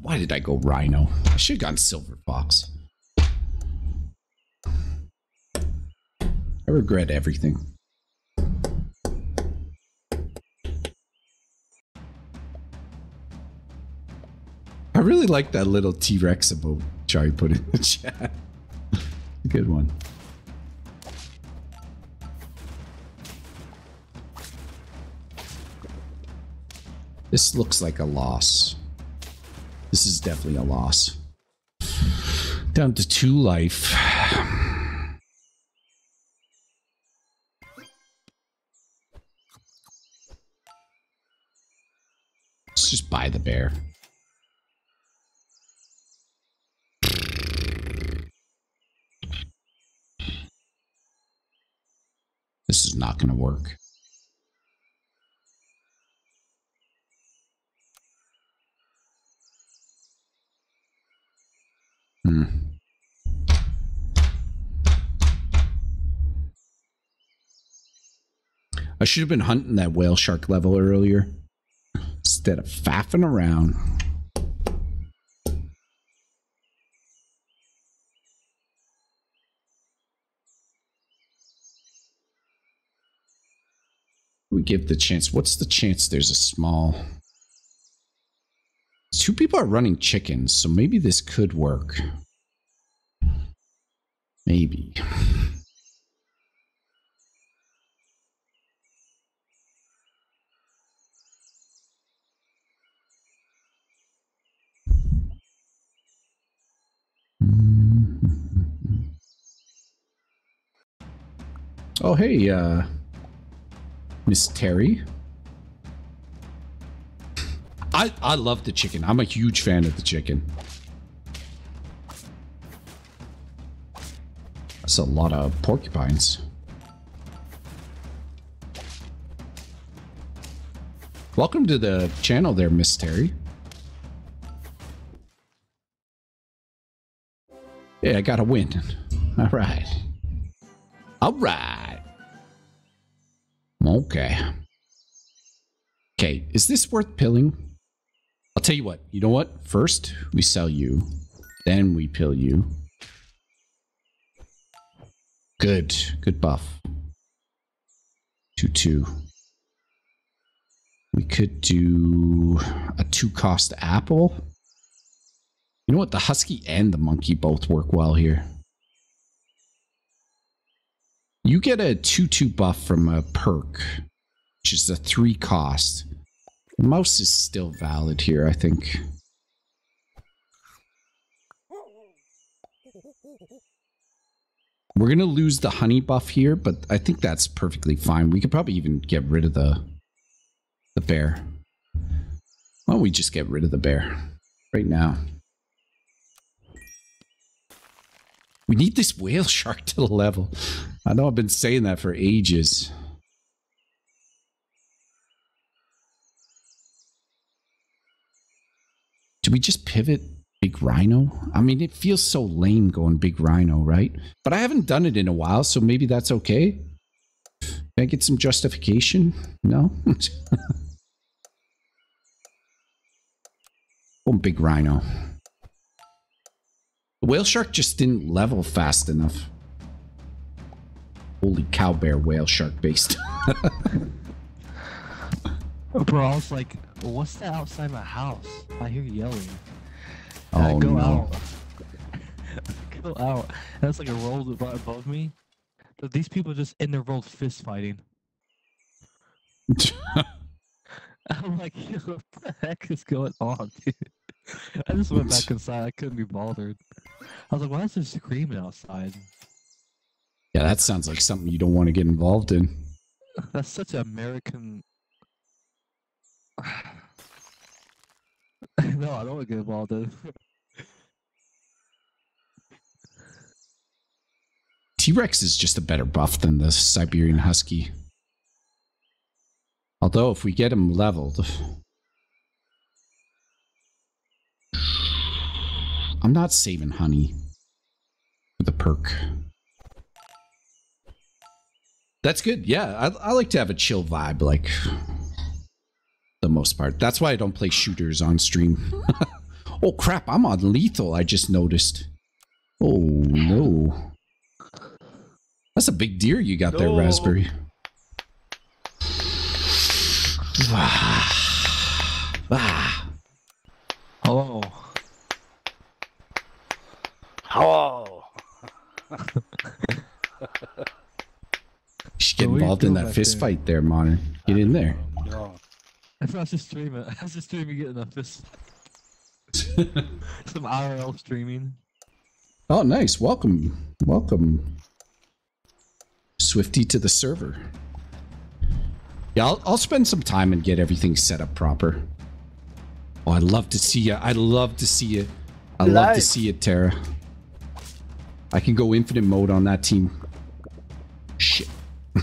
Why did I go rhino? I should have gone silver fox. I regret everything. Really like that little T-Rex emote Charlie put in the chat. Good one. This looks like a loss. This is definitely a loss. Down to two life. Let's just buy the bear. Not going to work. Hmm. I should have been hunting that whale shark level earlier instead of faffing around. Give the chance. What's the chance there's a small. Two people are running chickens, so maybe this could work. Maybe. Oh, hey, uh, Miss Terry. I, I love the chicken. I'm a huge fan of the chicken. That's a lot of porcupines. Welcome to the channel there, Miss Terry. Yeah, I got a win. All right. All right. Okay. Okay, is this worth pilling? I'll tell you what. You know what? First, we sell you. Then we pill you. Good. Good buff. 2-2. We could do a two-cost apple. You know what? The husky and the monkey both work well here. You get a 2-2 buff from a perk, which is a 3 cost. Mouse is still valid here, I think. We're going to lose the honey buff here, but I think that's perfectly fine. We could probably even get rid of the, the bear. Why don't we just get rid of the bear right now? We need this whale shark to the level. I know I've been saying that for ages. Do we just pivot big rhino? I mean, it feels so lame going big rhino, right? But I haven't done it in a while, so maybe that's okay. Can I get some justification? No? oh, big rhino. Whale shark just didn't level fast enough. Holy cow bear whale shark based. Bro, I was like, what's that outside my house? I hear yelling. And I Oh go no. out. go out. It's like a roll above me. So these people just in their road fist fighting. I'm like, what the heck is going on, dude? I just went back inside. I couldn't be bothered. I was like, why is there screaming outside? Yeah, that sounds like something you don't want to get involved in. That's such an American. no, I don't want to get involved in. T Rex is just a better buff than the Siberian Husky. Although, if we get him leveled. I'm not saving honey for the perk. That's good. Yeah, I, I like to have a chill vibe, like the most part. That's why I don't play shooters on stream. oh crap! I'm on lethal. I just noticed. Oh no! That's a big deer you got there, Raspberry. Ah. Ah. Hello. Oh, You should get Bro, what are you involved in that back fist there? fight there, Modern. Get in there. no. I was just streaming. I was just streaming getting a fist. Some IRL streaming. Oh, nice. Welcome. Welcome. Swifty to the server. Yeah, I'll, I'll spend some time and get everything set up proper. Oh, I'd love to see you. I'd love to see you. I'd love to see you, Tara. I can go infinite mode on that team. Shit.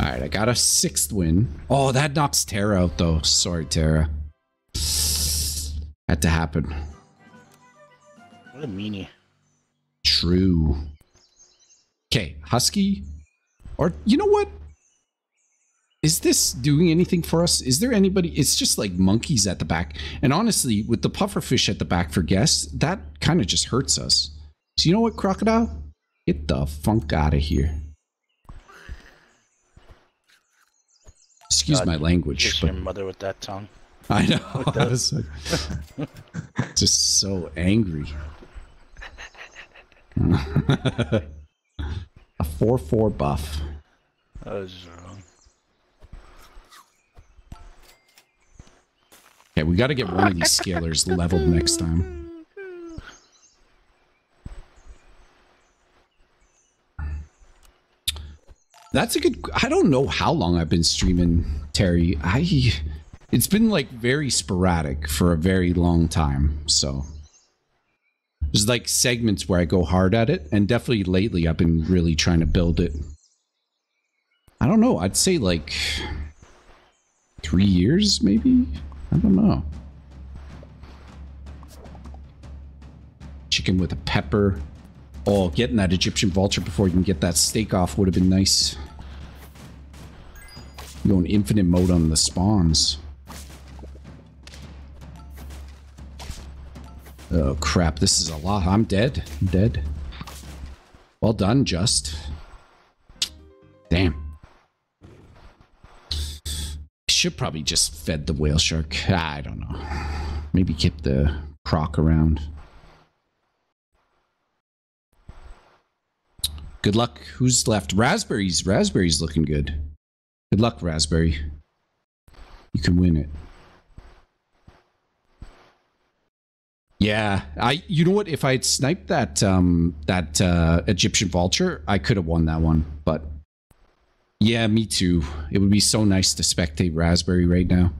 Alright, I got a sixth win. Oh, that knocks Tara out, though. Sorry, Tara. Had to happen. What a meanie. True. Okay, Husky. Or you know what? Is this doing anything for us? Is there anybody? It's just like monkeys at the back. And honestly, with the pufferfish at the back for guests, that kind of just hurts us. So you know what, crocodile? Get the funk out of here. Excuse God, my language, but your mother with that tongue. I know. I was like- just so angry. a 4 4 buff. That was Okay, we got to get one of these scalers leveled next time. That's a good. I don't know how long I've been streaming, Terry. I. It's been like very sporadic for a very long time. So there's like segments where I go hard at it, and definitely lately I've been really trying to build it. I don't know. I'd say like three years, maybe. I don't know. Chicken with a pepper. Oh, getting that Egyptian vulture before you can get that steak off would have been nice. Going infinite mode on the spawns. Oh crap, this is a lot. I'm dead. I'm dead. Well done, Just. Damn. Should probably just fed the whale shark. I don't know. Maybe keep the croc around. Good luck. Who's left? Raspberries. Raspberry's looking good. Good luck, Raspberry. You can win it. Yeah, I. You know what? If I had sniped that um that uh, Egyptian vulture, I could have won that one. But yeah, me too. It would be so nice to spectate Raspberry right now.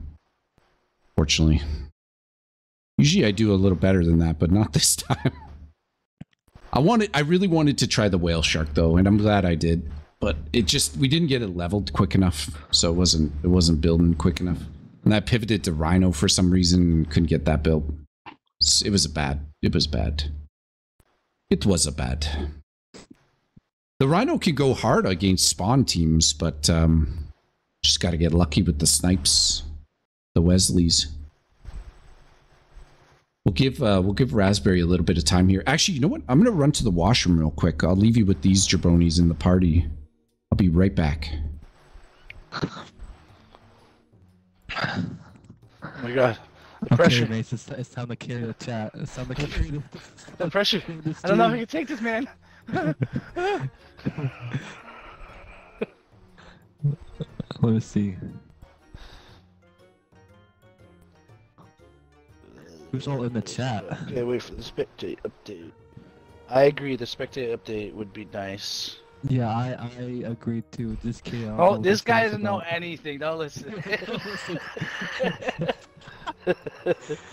Fortunately, usually I do a little better than that, but not this time. I wanted. I really wanted to try the whale shark though, and I'm glad I did. But it just we didn't get it leveled quick enough, so it wasn't it wasn't building quick enough. And I pivoted to Rhino for some reason and couldn't get that built. It was a bad. It was bad. It was a bad. The Rhino can go hard against spawn teams, but um, just got to get lucky with the snipes, the Wesleys. We'll give uh, we'll give Raspberry a little bit of time here. Actually, you know what? I'm gonna run to the washroom real quick. I'll leave you with these jabronis in the party. I'll be right back. Oh my god. The Okay, pressure. Mace, it's, it's time to carry the chat. It's time to carry the, The pressure. I don't know if I can take this, man. Let me see. Who's all in the chat? Okay, wait for the spectate update. I agree. The spectate update would be nice. Yeah, I I agreed to this kid. I don't know Oh, this guy doesn't know anything. Don't listen.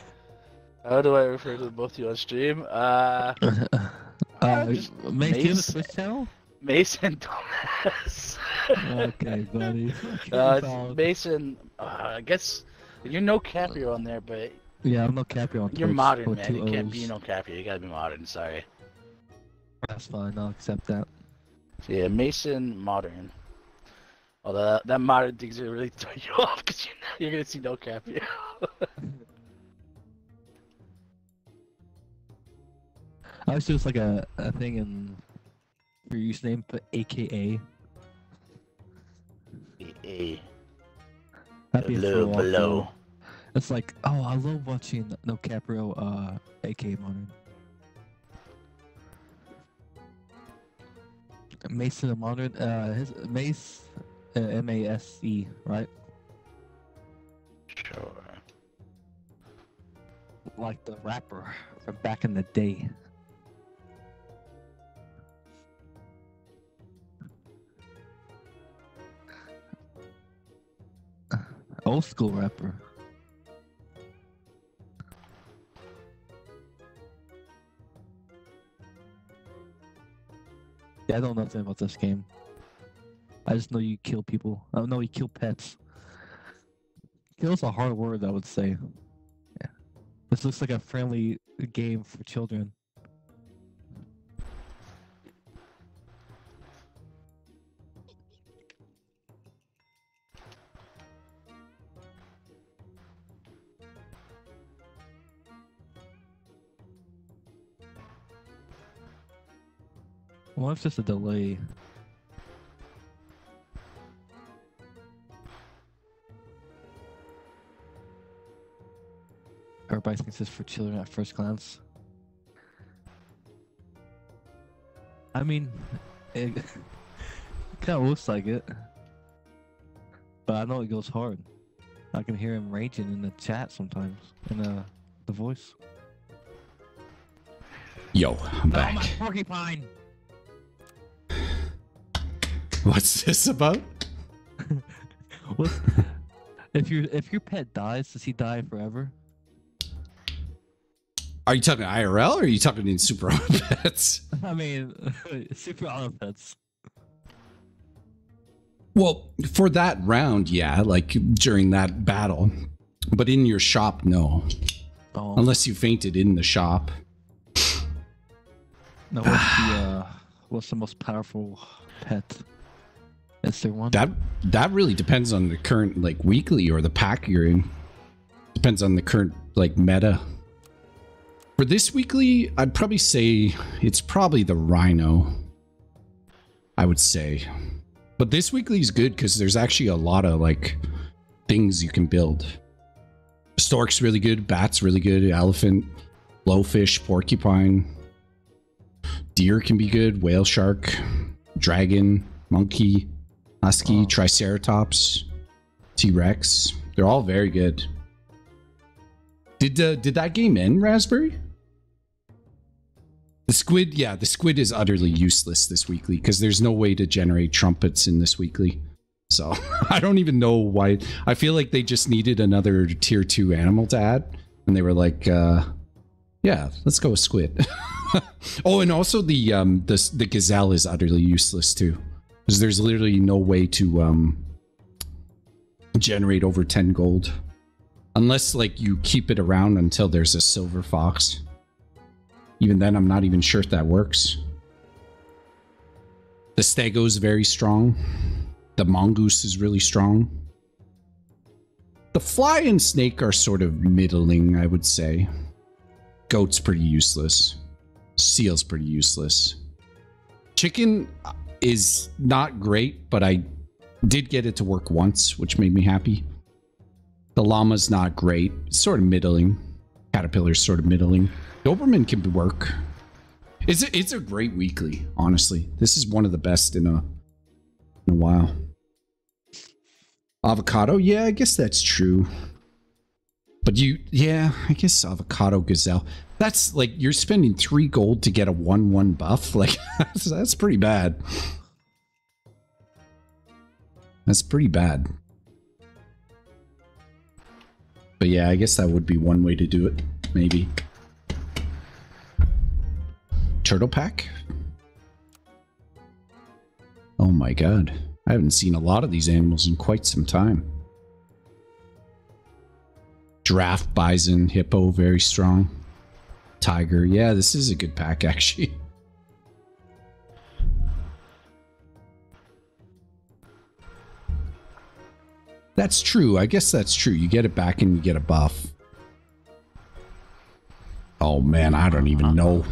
How do I refer to both of you on stream? Uh, uh, just- Mace, Mace? Channel? Mason Thomas. Okay, buddy. Uh. Mason. Uh, I guess you're no Caprio on there, but yeah, I'm no Caprio on you're Twitch, modern, man. You can't be no Caprio. You gotta be modern. Sorry. That's fine. I'll accept that. So yeah, Mason modern. Although that, that modern thing's gonna really throw you off because you're, you're gonna see no Caprio. I was just like a, a thing in your username, but AKA. A That'd be a below, throw below. though. It's like, oh, I love watching No Caprio, uh, AKA Modern. Mason the Modern, uh, his Mace, uh, M A S E, right? Sure. Like the rapper from back in the day. Old school rapper. Yeah, I don't know nothing about this game. I just know you kill people. I don't know you kill pets. Kill's a hard word, I would say. Yeah. This looks like a friendly game for children. What if just a delay? Everybody thinks it's for children at first glance. I mean, it kind of looks like it, but I know it goes hard. I can hear him raging in the chat sometimes, in uh, the voice. Yo, I'm Oh, my back. porcupine! What's this about? What's, if your if your pet dies, does he die forever? Are you talking IRL or are you talking in Super Pets? I mean, super auto pets. Well, for that round, yeah, like during that battle. But in your shop, no. Oh, Unless you fainted in the shop. no, what's the uh, what's the most powerful pet? One? That that really depends on the current like weekly or the pack you're in. Depends on the current like meta. For this weekly, I'd probably say it's probably the Rhino. I would say. But this weekly is good because there's actually a lot of like things you can build. Stork's really good, bat's really good, elephant, blowfish, porcupine. Deer can be good, whale shark, dragon, monkey, husky, Oh. triceratops, T-Rex. They're all very good. Did uh, did that game end, Raspberry? The squid, yeah, the squid is utterly useless this weekly because there's no way to generate trumpets in this weekly. So I don't even know why. I feel like they just needed another tier two animal to add, and they were like, uh, "Yeah, let's go with squid." oh, and also the um the the gazelle is utterly useless too, because there's literally no way to um generate over ten gold, unless like you keep it around until there's a silver fox. Even then, I'm not even sure if that works. The stego is very strong. The mongoose is really strong. The fly and snake are sort of middling, I would say. Goat's pretty useless. Seal's pretty useless. Chicken is not great, but I did get it to work once, which made me happy. The llama's not great. Sort of middling. Caterpillar's sort of middling. Doberman can work. It's a, it's a great weekly, honestly. This is one of the best in a in a while. Avocado, yeah, I guess that's true. But you, yeah, I guess avocado gazelle. That's like you're spending three gold to get a one-one buff. Like that's, that's pretty bad. That's pretty bad. But yeah, I guess that would be one way to do it. Maybe. Turtle pack. Oh my god. I haven't seen a lot of these animals in quite some time. Giraffe, bison, hippo, very strong. Tiger. Yeah, this is a good pack, actually. That's true. I guess that's true. You get it back and you get a buff. Oh man, I don't even know.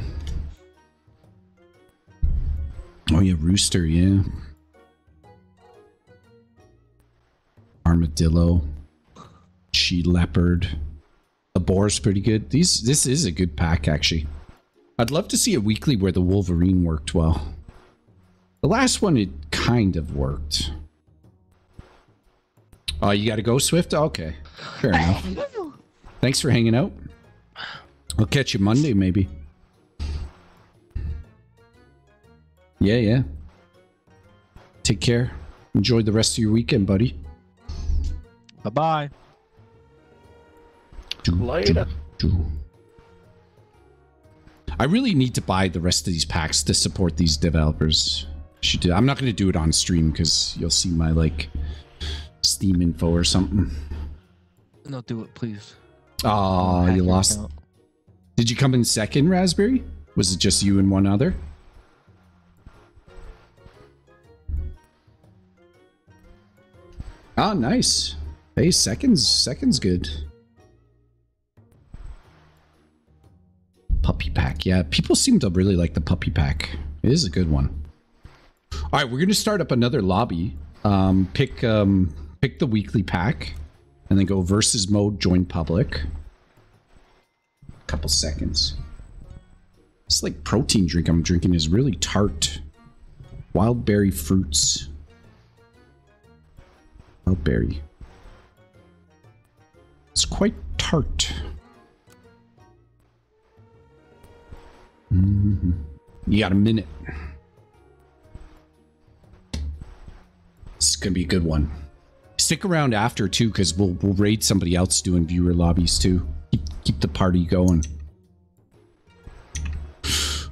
Oh yeah, rooster, yeah. Armadillo. She leopard. The boar's pretty good. These this is a good pack actually. I'd love to see a weekly where the Wolverine worked well. The last one it kind of worked. Oh, you got to go Swift? Okay, fair enough. Thanks for hanging out. I'll catch you Monday maybe. Yeah, yeah. Take care. Enjoy the rest of your weekend, buddy. Bye bye. Later. I really need to buy the rest of these packs to support these developers. Should do. I'm not going to do it on stream because you'll see my like Steam info or something. No, do it, please. Oh, you lost. account. Did you come in second, Raspberry? Was it just you and one other? Ah, nice. Hey, seconds. Seconds good. Puppy pack. Yeah, people seem to really like the puppy pack. It is a good one. All right, we're gonna start up another lobby. Um, pick um, pick the weekly pack, and then go versus mode. Join public A couple seconds. This like protein drink I'm drinking is really tart. Wild berry fruits. Wild berry. It's quite tart. Mhm. You got a minute. This is gonna be a good one. Stick around after too, because we'll we'll raid somebody else doing viewer lobbies too. Keep keep the party going.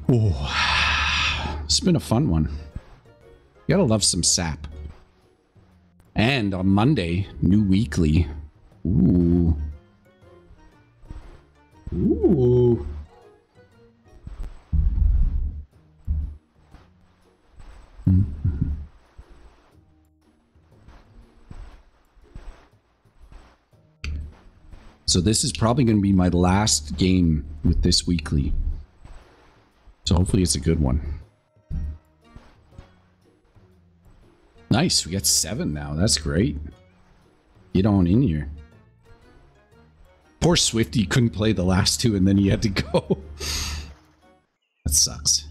Oh, it's been a fun one. You gotta love some sap. And on Monday, new weekly. Ooh. Ooh. So this is probably going to be my last game with this weekly. So hopefully it's a good one. Nice, we got seven now. That's great. Get on in here. Poor Swifty couldn't play the last two and then he had to go. that sucks.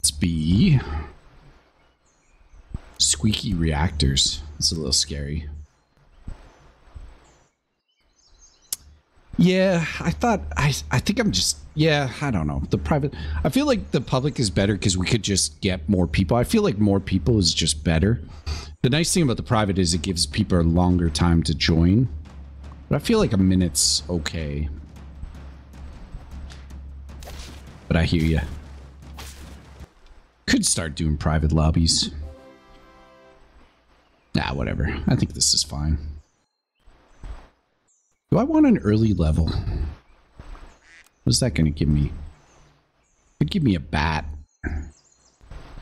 Let's be squeaky reactors. It's a little scary. Yeah, I thought I I think I'm just yeah, I don't know. The private I feel like the public is better cuz we could just get more people. I feel like more people is just better. The nice thing about the private is it gives people a longer time to join. But I feel like a minute's okay. But I hear you. Could start doing private lobbies. Nah, whatever. I think this is fine. Do I want an early level? What's that going to give me? Could give me a bat.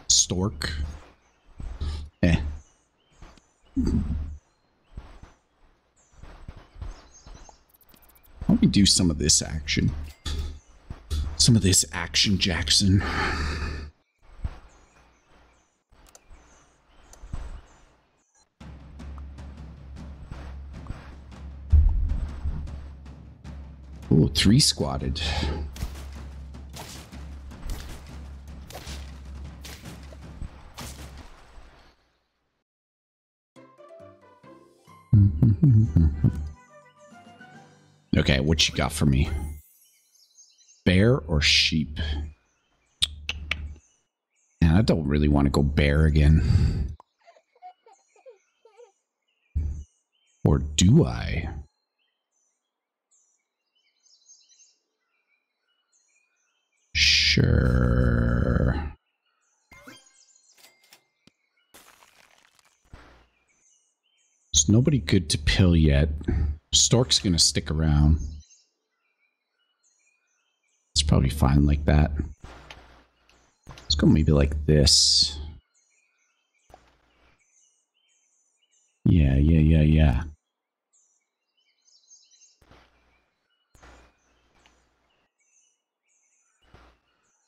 Stork. Eh. Let me do some of this action. Some of this action Jackson. Three squatted. okay, what you got for me? Bear or sheep? Yeah, I don't really want to go bear again. Or do I? Sure. There's nobody good to pill yet. Stork's gonna stick around. It's probably fine like that. Let's go maybe like this. Yeah, yeah, yeah, yeah.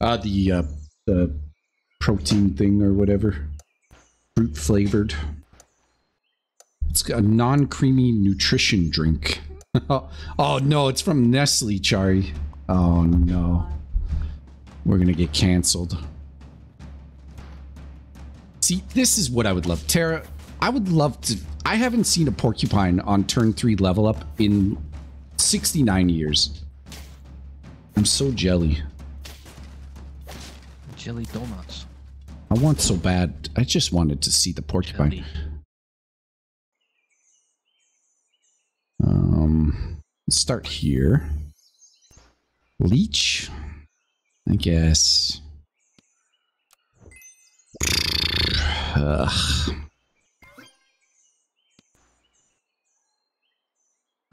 Ah, the uh, the protein thing or whatever, fruit flavored. It's a non-creamy nutrition drink. oh no, it's from Nestle, Chari. Oh no, we're gonna get canceled. See, this is what I would love, Tara. I would love to. I haven't seen a porcupine on turn three level up in 69 years. I'm so jelly. Jelly donuts. I want so bad. I just wanted to see the porcupine. Jelly. Um, let's start here. Leech, I guess. Ugh.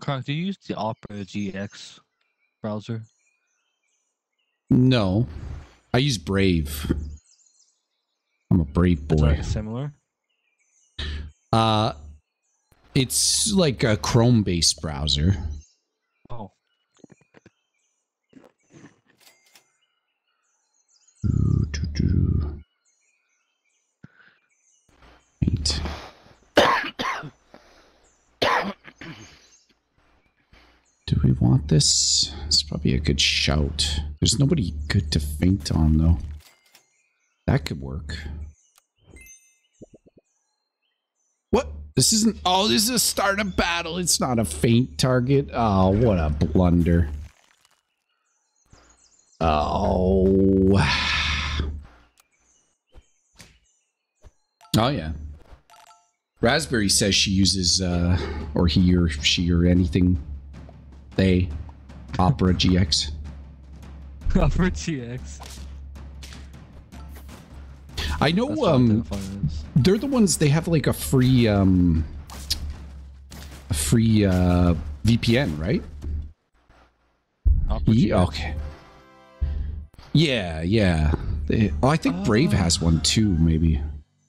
Croc, do you use the Opera GX browser? No, I use Brave. I'm a brave boy. like similar. Uh, it's like a Chrome-based browser. Oh, Do we want this? It's probably a good shout. There's nobody good to faint on though. That could work. What? This isn't. Oh, this is a start of battle. It's not a faint target. Oh, what a blunder. Oh. Oh yeah. Raspberry says she uses uh or he or she or anything they Opera GX. Opera GX. I know That's um they're the ones they have like a free um a free uh VPN, right? Okay. Yeah, yeah. They, oh, I think Brave Oh. has one too, maybe.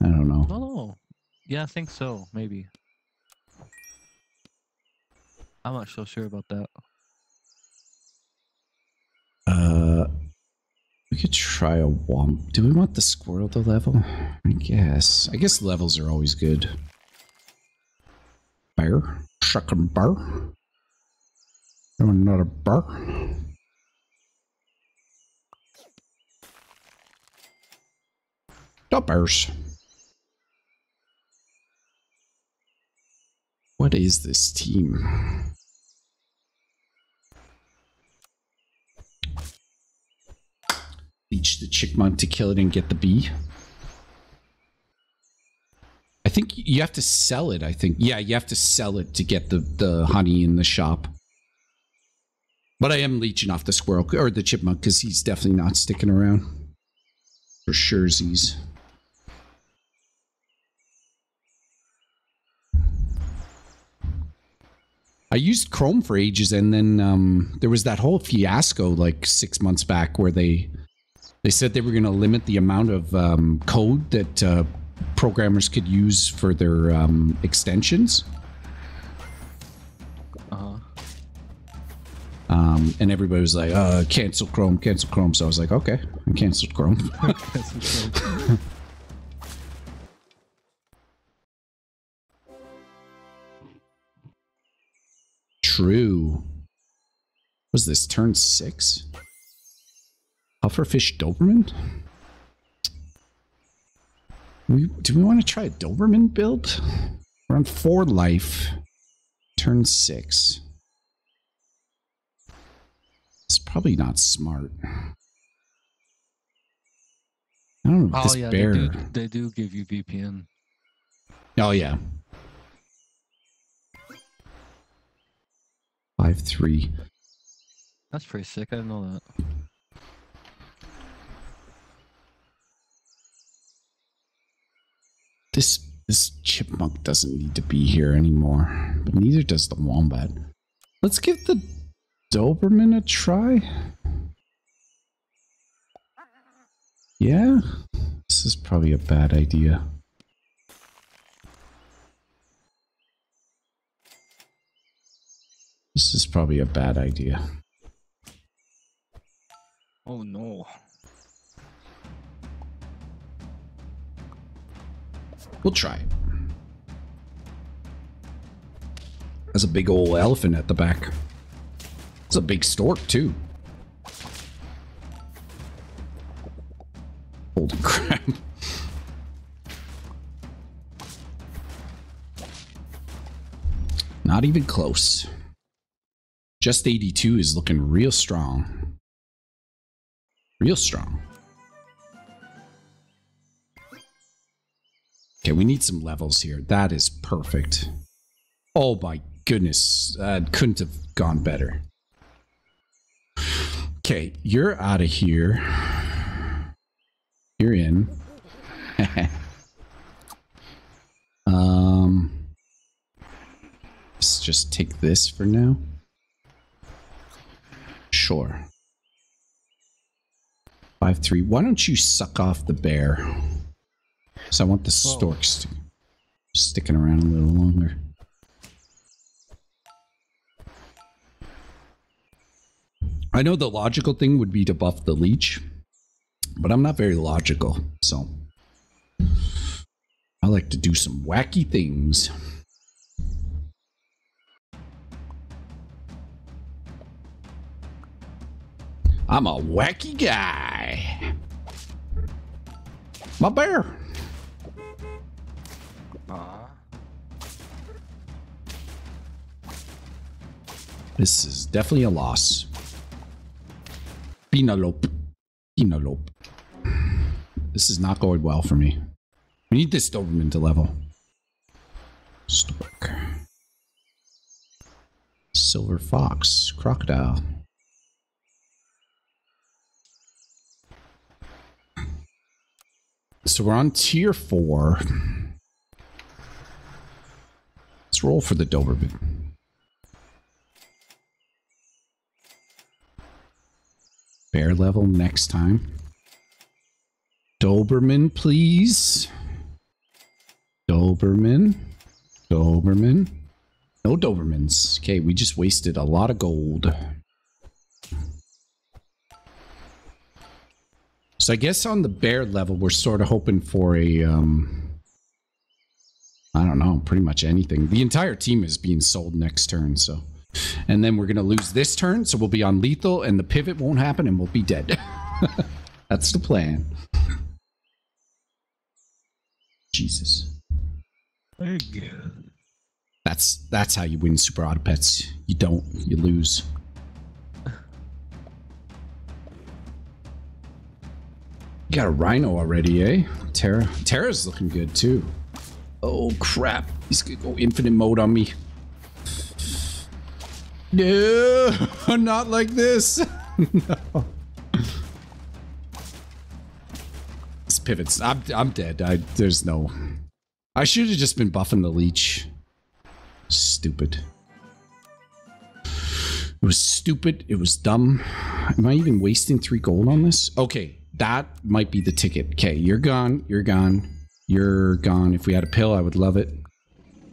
I don't know. No, no. Yeah, I think so. Maybe. I'm not so sure about that. Uh, we could try a womp. Do we want the squirrel to level? I guess. I guess levels are always good. Bear, second bar. Another bar. The bears. What is this team? The chipmunk to kill it and get the bee. I think you have to sell it. I think. Yeah, you have to sell it to get the, the honey in the shop. But I am leeching off the squirrel or the chipmunk because he's definitely not sticking around. For sure, Z's. I used Chrome for ages, and then um, there was that whole fiasco like six months back where they they said they were going to limit the amount of um, code that uh, programmers could use for their um, extensions. Uh huh. Um, and everybody was like, uh, cancel Chrome, cancel Chrome. So I was like, okay, I canceled Chrome. True. Was this turn six? Pufferfish Doberman? We, do we want to try a Doberman build? We're on four life. Turn six. It's probably not smart. I don't know Oh this yeah, bear. they do, they do give you VPN. Oh yeah. Five three. That's pretty sick. I didn't know that. This this chipmunk doesn't need to be here anymore, but neither does the wombat. Let's give the Doberman a try. Yeah, this is probably a bad idea. This is probably a bad idea. Oh no. We'll try it. There's a big old elephant at the back. It's a big stork, too. Holy crap. Not even close. Just 82 is looking real strong. Real strong. Okay, we need some levels here. That is perfect. Oh my goodness. That couldn't have gone better. Okay, you're out of here. You're in. um let's just take this for now. Sure. Five three. Why don't you suck off the bear? So I want the storks to sticking around a little longer. I know the logical thing would be to buff the leech, but I'm not very logical, so I like to do some wacky things. I'm a wacky guy. My bear. This is definitely a loss. Penelope. Penelope. This is not going well for me. We need this Doberman to level. Stork. Silver fox. Crocodile. So we're on tier four. Let's roll for the Doberman. Bear level next time. Doberman, please. Doberman. Doberman. No Dobermans. Okay, we just wasted a lot of gold. So I guess on the bear level, we're sort of hoping for a, um, I don't know, pretty much anything. The entire team is being sold next turn, so. And then we're going to lose this turn, so we'll be on lethal, and the pivot won't happen, and we'll be dead. That's the plan. Jesus. That's that's how you win Super Auto Pets. You don't, you lose. You got a rhino already, eh? Terra. Terra's looking good too. Oh crap. He's gonna go infinite mode on me. No, not like this. no. This pivots. I'm I'm dead. I there's no. I should have just been buffing the leech. Stupid. It was stupid. It was dumb. Am I even wasting three gold on this? Okay, that might be the ticket. Okay, you're gone. You're gone. You're gone. If we had a pill, I would love it.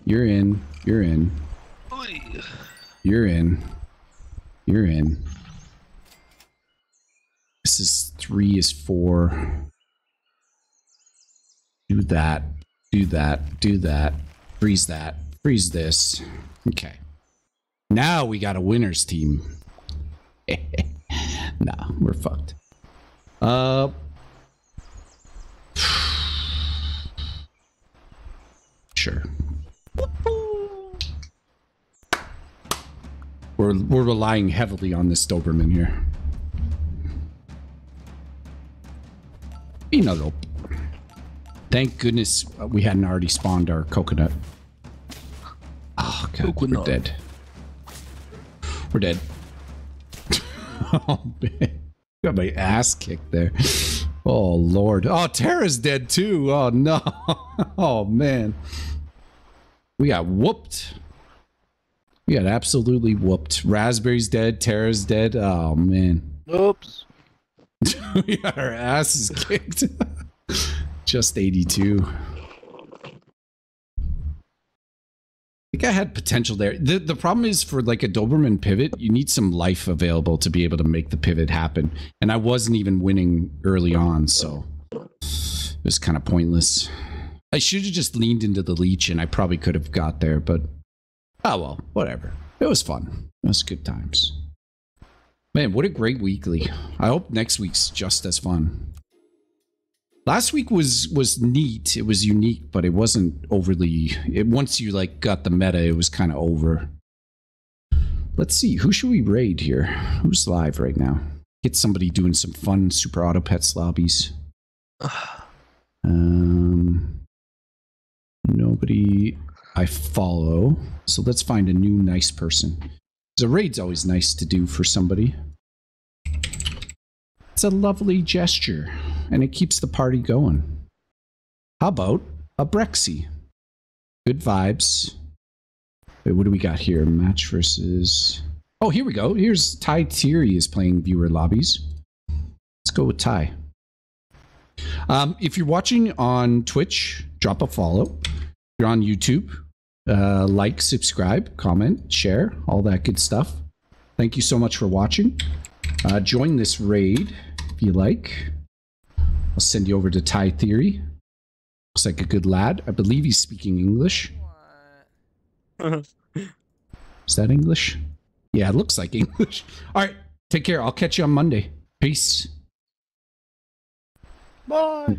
You're in. You're in. You're in. You're in. This is three is four. Do that. Do that. Do that. Freeze that. Freeze this. Okay. Now we got a winners team. nah, we're fucked. Uh. Sure. We're we're relying heavily on this Doberman here. Peanut rope. Thank goodness we hadn't already spawned our coconut. Oh god, we're dead. We're dead. oh man. Got my ass kicked there. Oh lord. Oh, Tara's dead too. Oh no. Oh man. We got whooped. We got absolutely whooped. Raspberry's dead. Tara's dead. Oh man. Oops. we got our asses kicked. Just 82. I think I had potential there. The the problem is for like a Doberman pivot, you need some life available to be able to make the pivot happen. And I wasn't even winning early on, so it was kind of pointless. I should have just leaned into the leech and I probably could have got there, but oh well, whatever. It was fun. It was good times. Man, what a great weekly. I hope next week's just as fun. Last week was was neat. It was unique, but it wasn't overly it once you like got the meta, it was kind of over. Let's see, who should we raid here? Who's live right now? Get somebody doing some fun super auto pets lobbies. Um nobody I follow. So let's find a new nice person. So raid's always nice to do for somebody. It's a lovely gesture, and it keeps the party going. How about a Brexy? Good vibes. Wait, what do we got here? Match versus. Oh, here we go. Here's Ty Thierry is playing viewer lobbies. Let's go with Ty. Um, if you're watching on Twitch, drop a follow. If you're on YouTube, uh, like, subscribe, comment, share, all that good stuff. Thank you so much for watching. Uh, join this raid if you like. I'll send you over to Thai Theory. Looks like a good lad. I believe he's speaking English. Is that English? Yeah, it looks like English. All right, take care. I'll catch you on Monday. Peace. Bye.